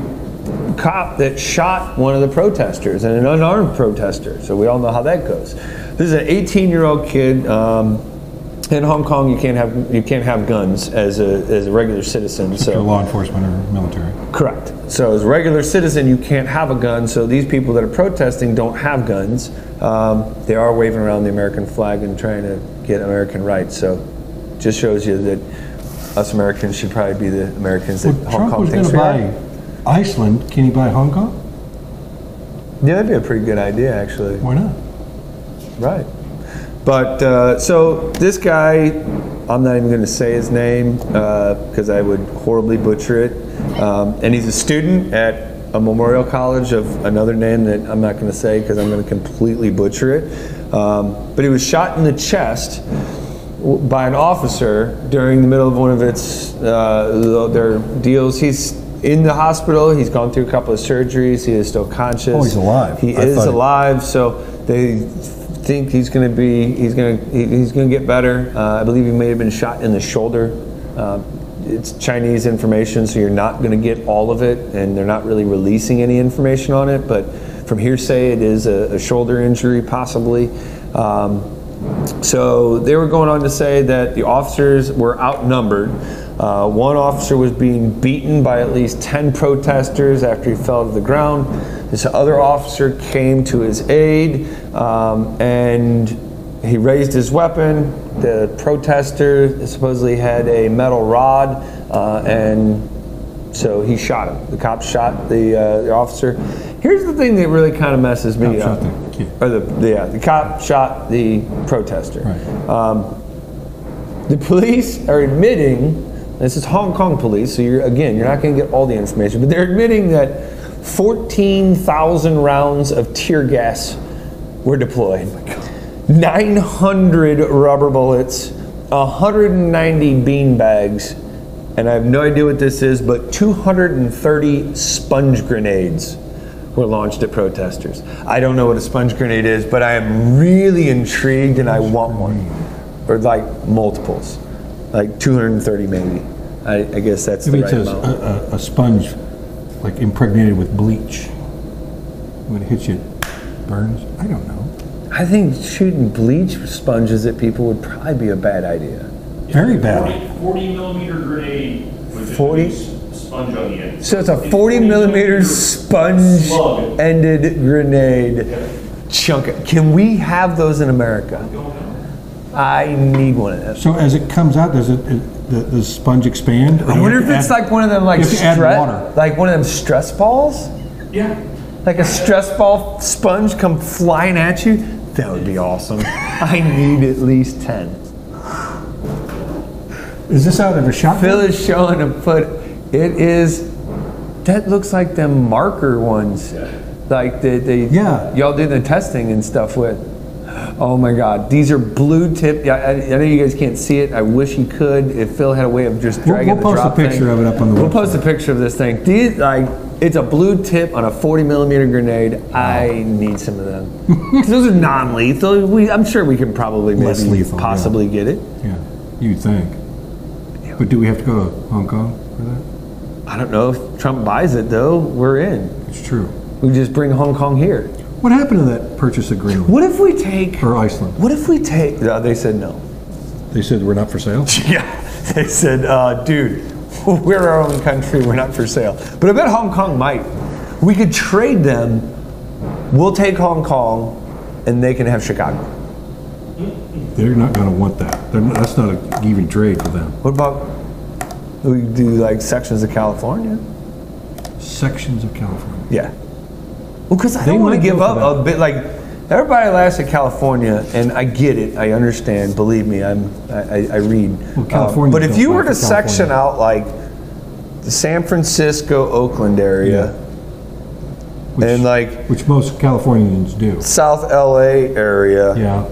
cop that shot one of the protesters and an unarmed protester. So we all know how that goes. This is an 18-year-old kid. Um, in Hong Kong, you can't have you can't have guns as a, as a regular citizen. So law enforcement or military. Correct. So as a regular citizen, you can't have a gun. So these people that are protesting don't have guns. Um, they are waving around the American flag and trying to get American rights. So just shows you that us Americans should probably be the Americans that Well, Hong Trump Kong was going thinks we buy Iceland. Can he buy Hong Kong? Yeah, that'd be a pretty good idea, actually. Why not? Right. But uh, so this guy, I'm not even going to say his name because I would horribly butcher it. Um, and he's a student at a Memorial College of another name that I'm not going to say because I'm going to completely butcher it. Um, but he was shot in the chest by an officer during the middle of one of its uh, their deals. He's in the hospital. He's gone through a couple of surgeries. He is still conscious. Oh, he's alive. He I is alive. So they think he's going to be he's going to he, he's going to get better. Uh, I believe he may have been shot in the shoulder. Uh, it's Chinese information, so you're not going to get all of it, and they're not really releasing any information on it. But from hearsay, it is a, a shoulder injury, possibly. Um, so they were going on to say that the officers were outnumbered. Uh, one officer was being beaten by at least 10 protesters after he fell to the ground. This other officer came to his aid um, and he raised his weapon. The protester supposedly had a metal rod uh, and so he shot him. The cop shot the, uh, the officer. Here's the thing that really kind of messes me Cop up. shot the. Or the, the, yeah, the cop shot the protester. Right. Um, the police are admitting, this is Hong Kong police, so you're again, you're not going to get all the information, but they're admitting that 14,000 rounds of tear gas were deployed, 900 rubber bullets, 190 bean bags, and I have no idea what this is, but 230 sponge grenades were launched at protesters. I don't know what a sponge grenade is, but I am really intrigued and I want one. Or like multiples, like 230 maybe. I, I guess that's the right amount. a, a, a sponge, like impregnated with bleach. When it hits you, it burns. I don't know. I think shooting bleach sponges at people would probably be a bad idea. Very bad. 40, 40 millimeter grenade with just 40? sponge on the end. So it's a 40 millimeter sponge Slug. ended grenade chunk. Can we have those in America? I need one of those. So as it comes out, does it, it the, the sponge expand? or I wonder if it's add- like one of them like you have to add stre- like one of them stress balls, Yeah. like a stress ball sponge come flying at you. That would be awesome. I need at least ten. Is this out of a shotgun? Phil is showing a foot. It is. That looks like them marker ones, like the, the Yeah. y'all do the testing and stuff with. Oh my God, these are blue tip. Yeah, I, I know you guys can't see it. I wish you could. If Phil had a way of just We'll- dragging we'll the post a picture thing. of it up on the We'll website. post a picture of this thing. These like it's a blue tip on a 40 millimeter grenade. I need some of them. [LAUGHS] 'Cause those are non-lethal. We, I'm sure we can probably maybe Less lethal, yeah. possibly get it. Yeah, you'd think. But do we have to go to Hong Kong for that? I don't know if Trump buys it though. We're in. It's true. We just bring Hong Kong here. What happened to that purchase agreement? What if we take? Or Iceland? What if we take? No, they said no. They said we're not for sale? [LAUGHS] Yeah, they said, uh, dude, [LAUGHS] we're our own country. We're not for sale. But I bet Hong Kong might. We could trade them. We'll take Hong Kong, and they can have Chicago. They're not gonna want that. Not, that's not an even trade for them. What about we do like sections of California? Sections of California. Yeah. Well, because I They don't want to give up a bit. Like everybody laughs at California, and I get it. I understand. Believe me, I'm. I, I, read. Well, California but if you were to section out like the San Francisco, Oakland area, Which, and like which most Californians do. South LA area, Yeah.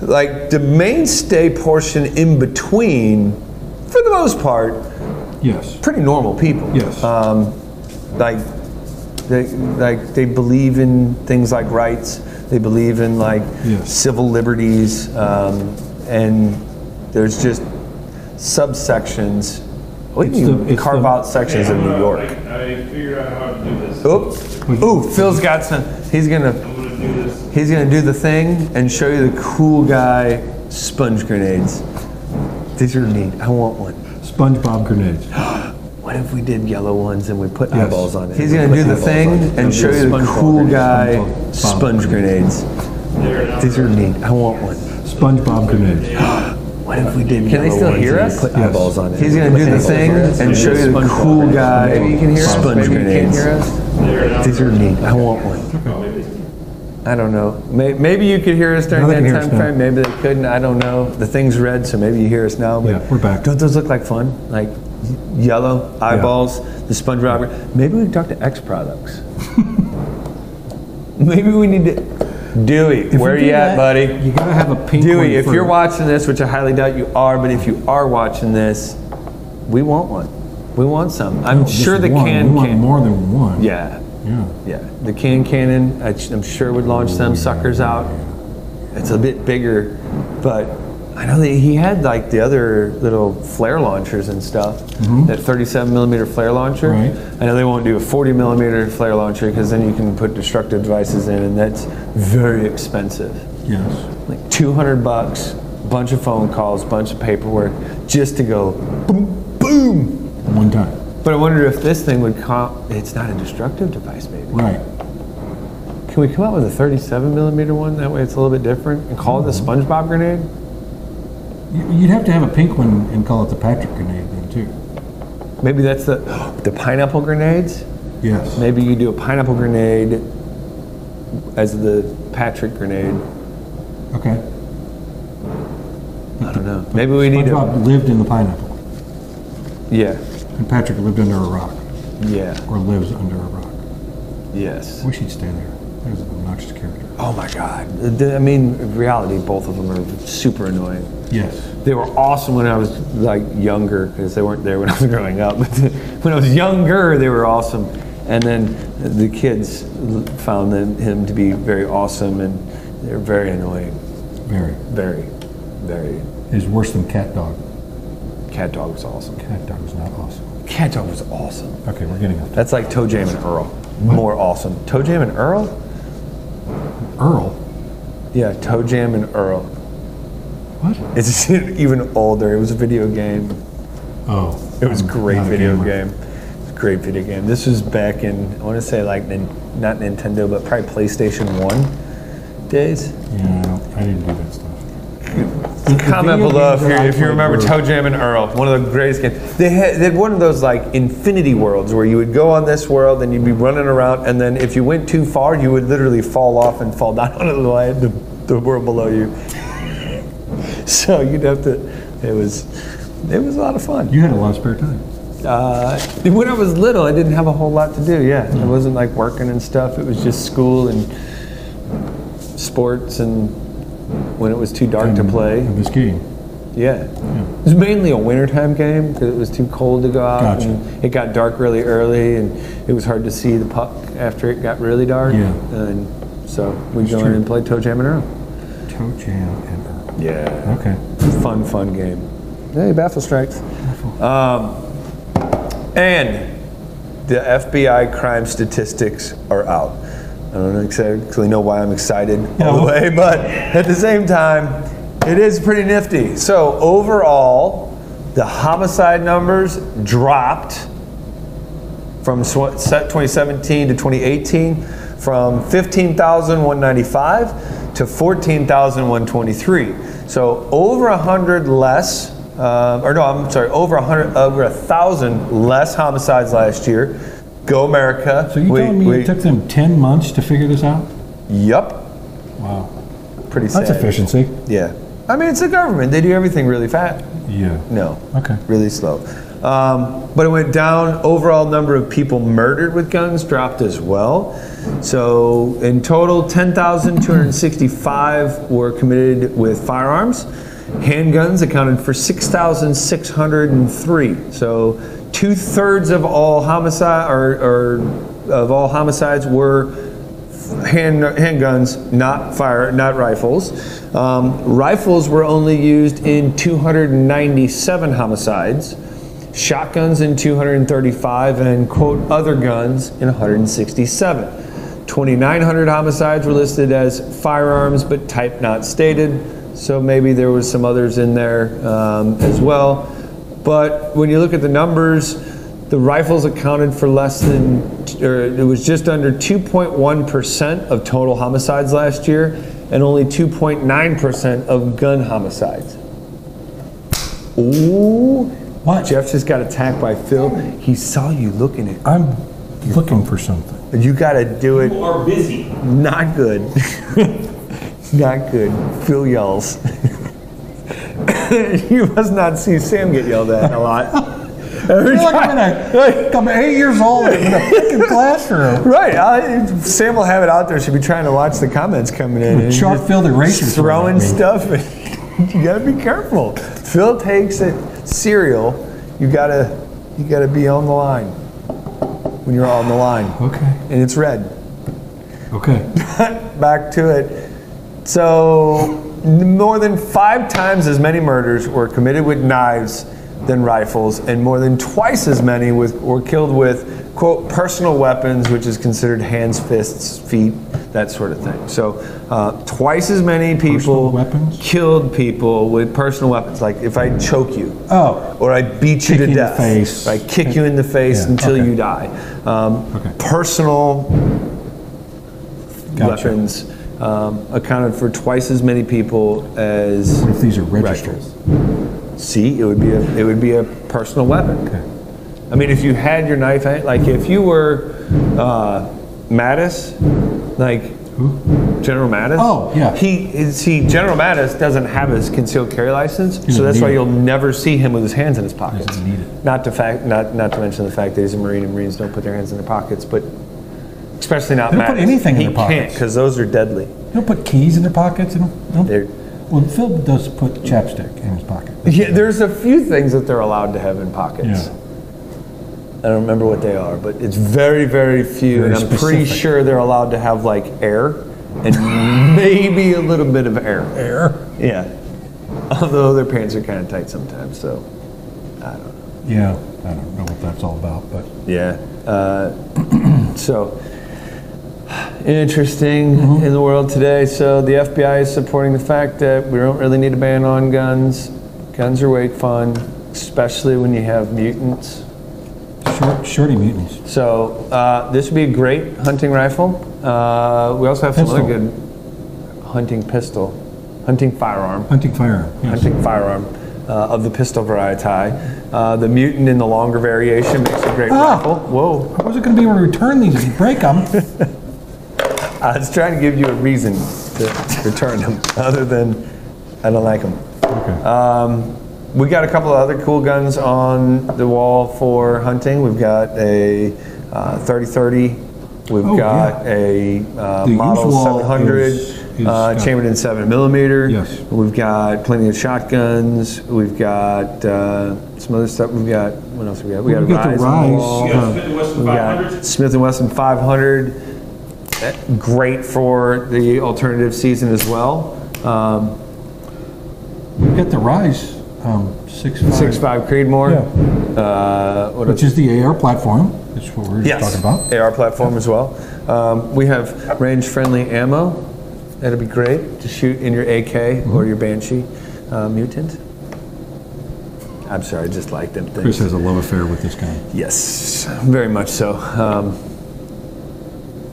like the mainstay portion in between for the most part, Yes. pretty normal people. Yes. Um, like, they, like they believe in things like rights. They believe in like Yes. civil liberties, um, and there's just subsections. We It's can the- carve the- out sections of New York. I, I figured out how to do this. Oop, ooh, Phil's got some. He's gonna gonna he's gonna do the thing and show you the cool guy sponge grenades. These are neat. I want one. SpongeBob grenades. [GASPS] What if we did yellow ones and we put Yes. eyeballs on it? He's gonna do the thing and show you the cool guy SpongeBob. sponge grenades. These are neat. I want one. SpongeBob grenades. [GASPS] What if we did Can they yellow still ones hear and us? put Yes. eyeballs on it? He's gonna do the thing and show you the cool guy Maybe you can hear us, sponge maybe you can't grenades. hear us. These are neat. I want one. I don't know. May- Maybe you could hear us during No, they that can hear us time now. frame. Maybe they couldn't. I don't know. The thing's red, so maybe you hear us now. But Yeah, we're back. Don't those look like fun? Like yellow eyeballs, the sponge SpongeBob. Maybe we can talk to X Products. [LAUGHS] maybe we need to. Dewey, If where do you at, that, buddy? You gotta have a pink one Dewey, if you're watching this, which I highly doubt you are, but if you are watching this, we want one. We want some. I'm No, sure the one. can We want can. more than one. Yeah, Yeah. yeah. The can cannon, I- I'm sure would launch them suckers out. It's a bit bigger, but I know that he had like the other little flare launchers and stuff. Mm-hmm. That 37 millimeter flare launcher. Right. I know they won't do a 40 millimeter flare launcher because then you can put destructive devices in, and that's very expensive. Yes. Like 200 bucks, bunch of phone calls, bunch of paperwork, just to go boom, boom. One time. But I wonder if this thing would come. It's not a destructive device, maybe. Right. Can we come out with a 37 millimeter one? That way it's a little bit different and call it the mm-hmm. SpongeBob grenade? You- You'd have to have a pink one and call it the Patrick grenade then too. Maybe that's the the pineapple grenades. Yes. Maybe you do a pineapple grenade as the Patrick grenade. Okay. I don't know. Maybe we need to. SpongeBob lived in the pineapple, Yeah. and Patrick lived under a rock, Yeah. or lives under a rock. Yes. I wish he'd stay there. He was an obnoxious character. Oh my God. I mean, in reality, both of them are super annoying. Yes. They were awesome when I was like younger because they weren't there when I was [LAUGHS] growing up. But [LAUGHS] when I was younger, they were awesome. And then the kids found them, him to be very awesome and they're very annoying. Very. Very, very. Is worse than Cat Dog. Cat Dog was awesome. Cat Dog was not awesome. Cat Dog was awesome. Okay, we're getting off. That's like Toe Jam and Earl. More awesome. Toe Jam and Earl? Earl. Yeah, Toe Jam and Earl. What? It's [LAUGHS] even older. It was a video game. Oh. It was a I'm great not a video game. It was a great video game. This was back in I want to say like not Nintendo, but probably PlayStation One days. Yeah, I, I didn't do that stuff. Comment below if you if you remember were- Toe Jam and Earl, one of the greatest games. They had, they had one of those like infinity worlds where you would go on this world and you'd be running around, and then if you went too far, you would literally fall off and fall down [LAUGHS] onto the, the world below you. [LAUGHS] so you'd have to. It was it was a lot of fun. You had a lot of spare time. Uh, when I was little, I didn't have a whole lot to do. Yeah, it wasn't like working and stuff. It was just school and sports, and when it was too dark to play, And the skiing. yeah. It was mainly a wintertime game because it was too cold to go out. Gotcha. And it got dark really early, and it was hard to see the puck after it got really dark. Yeah. And so we'd go in and play Toe Jam and Earl. Toe Jam and Earl. Yeah. Okay. Fun, fun game. Hey, baffle strikes. Um, and the FBI crime statistics are out. I don't exactly know why I'm excited all the way, [LAUGHS] but at the same time, it is pretty nifty. So overall, the homicide numbers dropped from 2017 to 2018 from 15,195 to 14,123. So over a hundred less, uh, or no, I'm sorry, over a hundred, over a thousand less homicides last year. Go America! So you We- telling me we- it took them 10 months to figure this out? Yup, Wow. pretty sad. That's efficiency. Yeah, I mean it's the government; they do everything really fast. Yeah. No. Okay. Really slow. Um, but it went down. Overall number of people murdered with guns dropped as well. So in total, 10,265 were committed with firearms, Handguns accounted for 6,603. So two thirds of all homicide or, or of all homicides were hand, handguns, not fire, not rifles. Um, rifles were only used in 297 homicides, shotguns in 235, and quote other guns in 167. 2,900 homicides were listed as firearms, but type not stated. So maybe there was some others in there um, as well. But when you look at the numbers, the rifles accounted for less than, or it was just under 2.1% of total homicides last year, and only 2.9% of gun homicides. Ooh. What? Jeff just got attacked by Phil. He saw you looking at. I'm looking for something. You got to do it. People are busy. Not good. [LAUGHS] not good. Phil yells. [LAUGHS] you must not see Sam get yelled at a lot. [LAUGHS] Every I feel like I'm, a, I'm eight years old in a freaking classroom. Right. I, Sam will have it out there. She'll be trying to watch the comments coming in. and just filled erasers Throwing stuff. you got to be careful. Phil takes it cereal. You got to you got to be on the line when you're on the line. Okay. And it's red. Okay. [LAUGHS] back to it. So, more than five times as many murders were committed with knives than rifles, and more than twice as many with, were killed with, quote, personal weapons, which is considered hands, fists, feet, that sort of thing. So, uh, twice as many people killed people with personal weapons, like if I choke you. Oh. Or I beat you Kick to you death. face. I kick you in the face Yeah, until okay. you die. Um, Okay. Personal Gotcha. weapons um, accounted for twice as many people as What if these are registered? rifles. See, it would be a it would be a personal weapon. Okay. I mean, if you had your knife, like if you were uh, Mattis, like General Mattis. Oh, yeah. He is he General Mattis doesn't have his concealed carry license, so that's why it. you'll never see him with his hands in his pockets. Doesn't need it. Not to fact, not not to mention the fact that he's a Marine and Marines don't put their hands in their pockets, but especially not They don't put Mattis. anything in their pockets. can't because those are deadly. They don't put keys in their pockets. They don't, they don't- well, Phil does put chapstick in his pocket. yeah, there's a few things that they're allowed to have in pockets. Yeah. I don't remember what they are, but it's very, very few, Very and I'm pretty sure they're allowed to have like air and maybe a little bit of air. Air? Yeah. Although their pants are kind of tight sometimes, so I don't know. Yeah, I don't know what that's all about, but yeah. Uh, [CLEARS THROAT] so interesting Mm-hmm. in the world today. So the FBI is supporting the fact that we don't really need a ban on guns. Guns are way fun, especially when you have mutants. Short, shorty mutants. So uh, this would be a great hunting rifle. Uh, we also have some other good hunting pistol, hunting firearm, Hunting firearm. Yes. hunting firearm uh, of the pistol variety. Uh, the mutant in the longer variation makes a great Ah! rifle. Whoa! I wasn't going to be able to return these and break them. [LAUGHS] I was trying to give you a reason to return them, [LAUGHS] other than I don't like them. okay. Um, we got a couple of other cool guns on the wall for hunting. We've got a uh, 3030. We've Oh, got a uh, The model usual 700 is- is uh, chambered in 7 millimeter. Yes. We've got plenty of shotguns. We've got uh, some other stuff. We've got, what else we got? We got, We've got the Rise on the Rise, wall. You Smith and Wesson We got 500? Smith & Wesson 500. Eh, Great for the alternative season as well. Um, We've got the Rise um, 6.5, 6.5 Creedmoor. Yeah. Uh, what which is the AR platform. That's what we were Yes, talking about. AR platform as well. Um, we have range-friendly ammo. That'd be great to shoot in your AK Mm-hmm. or your Banshee uh, mutant. I'm sorry, I just like them Chris has a love affair with this guy. Yes, very much so. Um,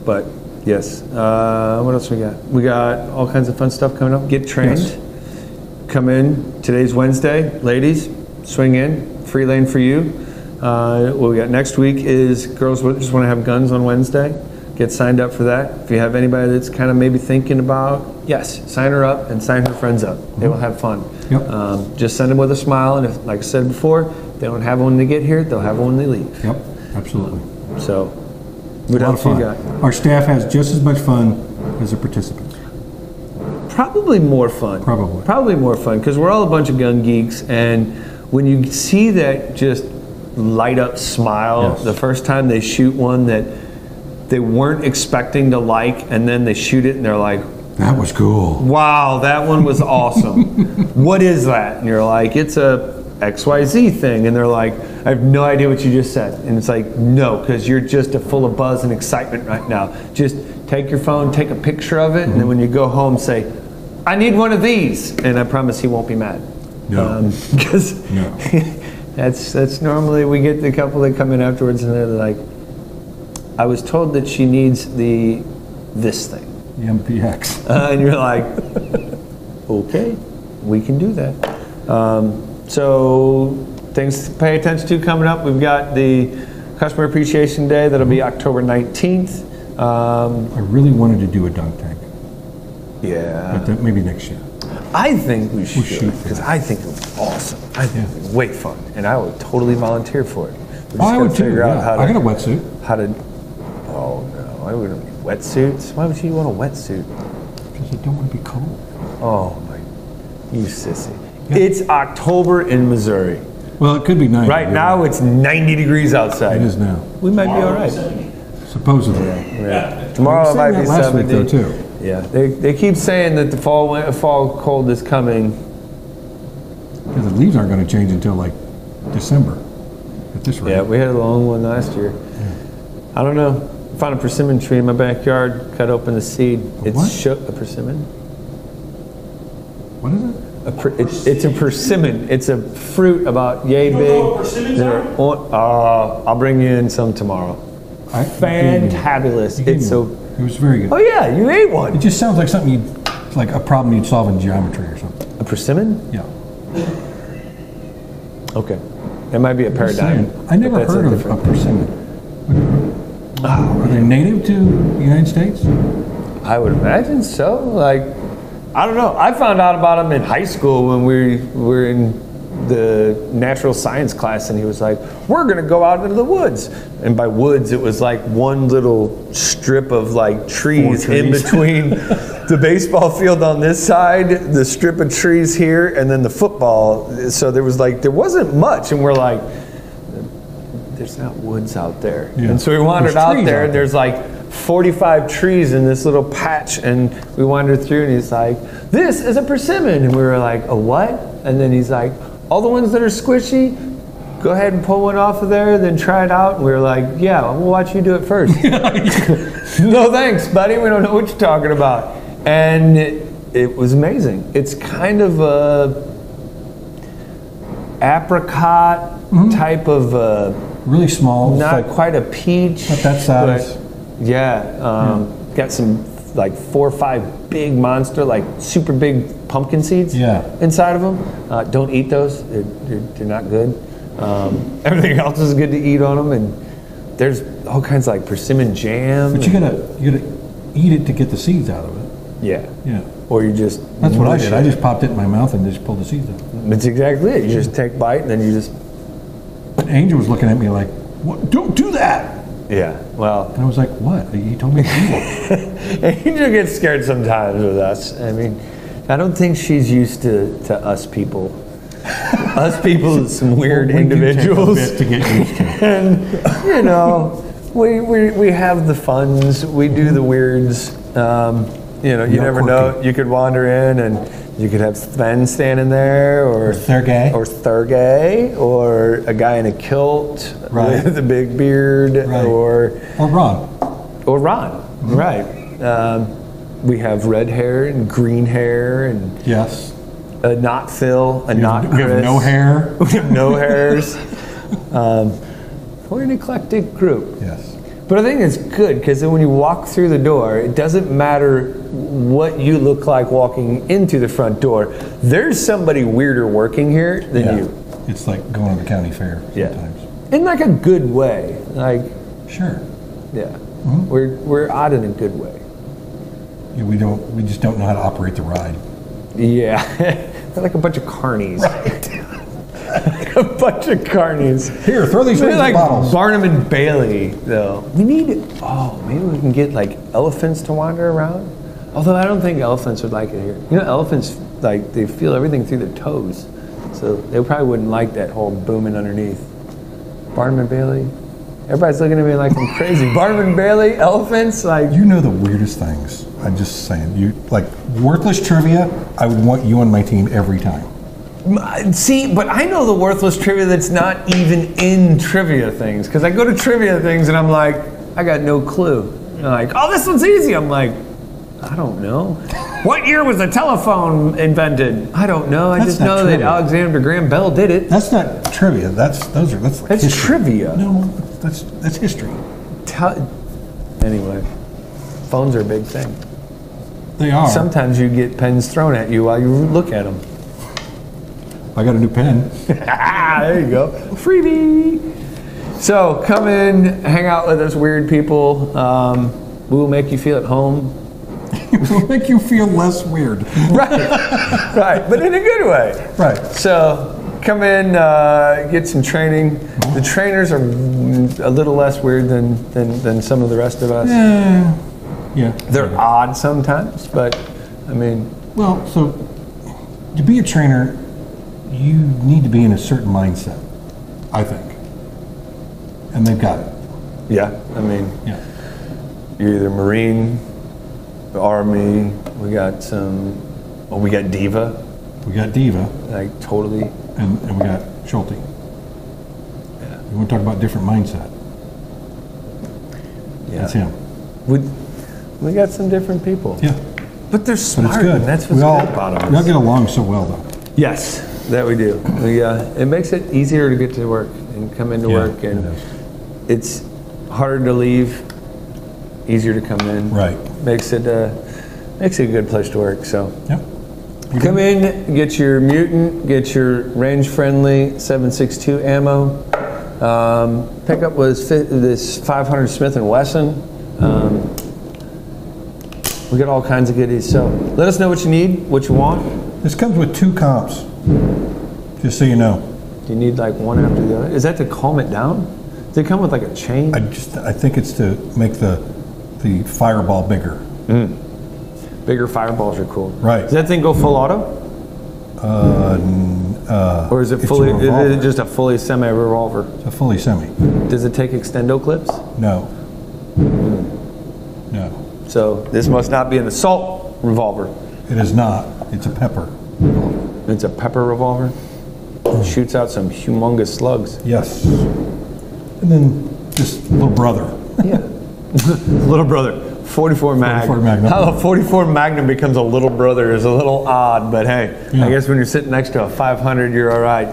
but yes, uh, what else we got? We got all kinds of fun stuff coming up. Get trained. Yes. Come in. Today's Wednesday, ladies. Swing in. Free lane for you. Uh, what we got next week is girls just want to have guns on Wednesday. Get signed up for that. If you have anybody that's kind of maybe thinking about, yes, sign her up and sign her friends up. They will have fun. Yep. Um, just send them with a smile, and if, like I said before, they don't have one when they get here, they'll have one when they leave. Yep, absolutely. So, what else you got? Our staff has just as much fun as the participants. Probably more fun. Probably. Probably more fun because we're all a bunch of gun geeks, and when you see that just light up smile Yes. the first time they shoot one that they weren't expecting to like, and then they shoot it and they're like, That was cool. wow, that one was awesome. [LAUGHS] what is that? And you're like, it's a XYZ thing. And they're like, I have no idea what you just said. And it's like, no, because you're just a full of buzz and excitement right now. Just take your phone, take a picture of it, and then when you go home, say, I need one of these. And I promise he won't be mad. No. [LAUGHS] Because No. [LAUGHS] that's, that's normally, we get the couple that come in afterwards and they're like, I was told that she needs the, this thing. The MPX. Uh, and you're like, [LAUGHS] okay, we can do that. Um, so things to pay attention to coming up. We've got the Customer Appreciation Day. That'll be October 19th. Um, I really wanted to do a dunk tank, yeah, but that maybe next year. I think we should shoot because. I think it would be awesome. I think Yeah. it'd be way fun, and I would totally volunteer for it. We just Oh, I gotta would too. out Yeah. how to, I got a wetsuit how to. Oh no, I wouldn't need wetsuits. Why would you want a wetsuit? because you don't want to be cold. Oh my, you sissy. It's October in Missouri. Well, it could be 90. Right now, it's 90 degrees outside. It is now, We might be all right. Supposedly. Yeah. Tomorrow it might be that last week, 70. though, too. Yeah, they, they keep saying that the fall fall cold is coming. Because the leaves aren't going to change until like December at this rate. Yeah, we had a long one last year. I don't know. Found a persimmon tree in my backyard. Cut open the seed. It's what? shook. A persimmon. What is it? A per, it's, it's a persimmon. It's a fruit about yay know big. what persimmons are? on- uh, I'll bring you in some tomorrow. I, you Fantabulous. you It's so. It was very good. Oh yeah, you ate one. It just sounds like something you'd, like a problem you'd solve in geometry or something. A persimmon? Yeah. Okay. It might be a paradigm. I never that's a heard of a persimmon. Are they native to the United States? I would imagine so. Like, I don't know. I found out about them in high school when we were in the natural science class, and he was like, "We're gonna go out into the woods." And by woods, it was like one little strip of like trees, in between [LAUGHS] the baseball field on this side, the strip of trees here, and then the football. So there was like there wasn't much, and we're like, there's not woods out there. Yeah. And so we wandered out there, out and there's like 45 trees in this little patch, and we wandered through, and he's like, "This is a persimmon," and we were like, "A what?" And then he's like, "All the ones that are squishy." Go ahead and pull one off of there, then try it out. And we were like, "Yeah, we'll watch you do it first. [LAUGHS] [LAUGHS] no thanks, buddy. We don't know what you're talking about. And it, it was amazing. It's kind of a apricot type of. Uh, Really small. not like- quite a peach. About that size. but yeah, um, got some like four or five big monster, like super big pumpkin seeds Yeah. inside of them. Uh, don't eat those; they're, they're, they're not good. Um, [LAUGHS] everything else is good to eat on them, and there's all kinds of like persimmon jam. But you gotta you gotta eat it to get the seeds out of it. yeah, Yeah. or you just That's what I did. it. I just popped it in my mouth and just pulled the seeds out. That's exactly it. You just take a bite, and then you just But Angel was looking at me like, "What? Don't do that!" Yeah. Well, And I was like, "What?" He told me. [LAUGHS] Angel gets scared sometimes with us. I mean, I don't think she's used to, to us people. [LAUGHS] us people, some weird We take a individuals. to get used to. [LAUGHS] and, you know, we, we, we have the funds, we do the weirds. Um, you know, you Real never quirky. know. You could wander in and you could have Sven standing there, or Sergey. or Sergey, or a guy in a kilt Right. with a big beard, Right. or Or Ron. or Ron, right? Um, we have red hair and green hair and Yes. a not Phil, a We not have, we have no hair. [LAUGHS] We have no hairs. Um, we're an eclectic group. Yes. But I think it's good because then when you walk through the door, it doesn't matter what you look like walking into the front door. There's somebody weirder working here than Yeah. you. It's like going to the county fair Yeah. sometimes. In like a good way. Like, Sure. yeah. Mm-hmm. We're, we're odd in a good way. Yeah, we don't. We just don't know how to operate the ride. Yeah. [LAUGHS] They're like a bunch of carnies. [LAUGHS] like a bunch of carnies. Here, throw these They're rings like bottles. Barnum and Bailey, though. We need, oh, maybe we can get like elephants to wander around. Although I don't think elephants would like it here. You know, elephants like they feel everything through their toes, so they probably wouldn't like that whole booming underneath. Barnum and Bailey. Everybody's looking at me like I'm crazy. [LAUGHS] Barnum and Bailey, elephants, like You know the weirdest things. I'm just saying. You like worthless trivia. I would want you on my team every time. See, but I know the worthless trivia that's not even in trivia things. Because I go to trivia things and I'm like, I got no clue. And they're like, oh, this one's easy. I'm like, I don't know. What year was the telephone invented? I don't know. I That's just not know that trivia. Alexander Graham Bell did it. That's not trivia. That's those are that's like That's history. trivia. No, that's that's history. Anyway, phones are a big thing. They are. Sometimes you get pens thrown at you while you look at them. I got a new pen. [LAUGHS] There you go. Freebie. So come in, hang out with us weird people. Um, we will make you feel at home. It [LAUGHS] will make you feel less weird. [LAUGHS] Right, right, but in a good way. Right. So come in, uh, get some training. The trainers are a little less weird than, than, than some of the rest of us. Yeah. Yeah. They're odd sometimes, but I mean, Well, so to be a trainer, you need to be in a certain mindset, I think. And they've got it. yeah, I mean, Yeah. you're either Marine, Army, we got some, oh, we got Diva, We got Diva like totally. and, and we got Schulte. Yeah. You want to talk about different mindset? Yeah. That's him. We, we got some different people. Yeah. But they're But smart. it's good. and That's what's we all, good about them. we all get along so well, though. Yes, that we do. We, uh, it makes it easier to get to work and come into Yeah, work, and it it's harder to leave, easier to come in. Right. Makes it uh, makes it a good place to work. So Yep. come in, get your mutant, get your range friendly 7.62 ammo. Um, pickup was fi- this 500 Smith and Wesson. Um, we got all kinds of goodies. So let us know what you need, what you want. This comes with two comps, just so you know. Do you need like one after the other? Is that to calm it down? Does it come with like a chain? I just, I think it's to make the, the fireball bigger. Bigger fireballs are cool. Right. Does that thing go full auto? Uh, uh, Or is it fully, is it just a fully semi-revolver? It's a fully semi. Does it take extendo clips? No. No, So this must not be an assault revolver. it is not. It's a pepper. It's a pepper revolver. Shoots out some humongous slugs. Yes. And then this little brother. Yeah. [LAUGHS] [LAUGHS] little brother. 44 mag. 44 Magnum. How a 44 Magnum becomes a little brother is a little odd, but hey, Yeah. I guess when you're sitting next to a 500, you're all right.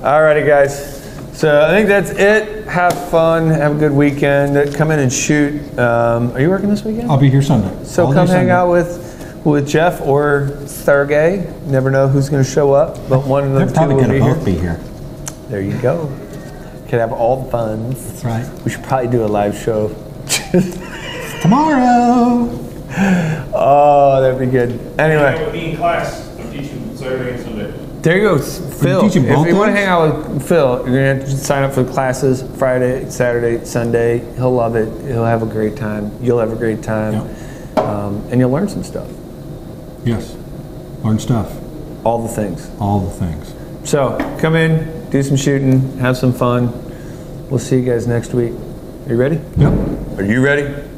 Alrighty, guys. So I think that's it. Have fun. Have a good weekend. Come in and shoot. Um, are you working this weekend? I'll be here Sunday. So All day come hang Sunday. out with with Jeff or Sergey. Never know who's going to show up, but one of They're them two probably will gonna be both here. be here. There you go. Could have all the fun. That's right. We should probably do a live show. Tomorrow. Oh, that'd be good. Anyway, With me in class, I'm teaching Saturday and Sunday. there you go, Phil. teaching If you want to hang out with Phil, you're gonna have to sign up for the classes Friday, Saturday, Sunday. He'll love it. He'll have a great time. You'll have a great time, um, and you'll learn some stuff. Yes. Learn stuff. All the things. All the things. So come in, do some shooting, have some fun. We'll see you guys next week. Are you ready? Yep. Are you ready?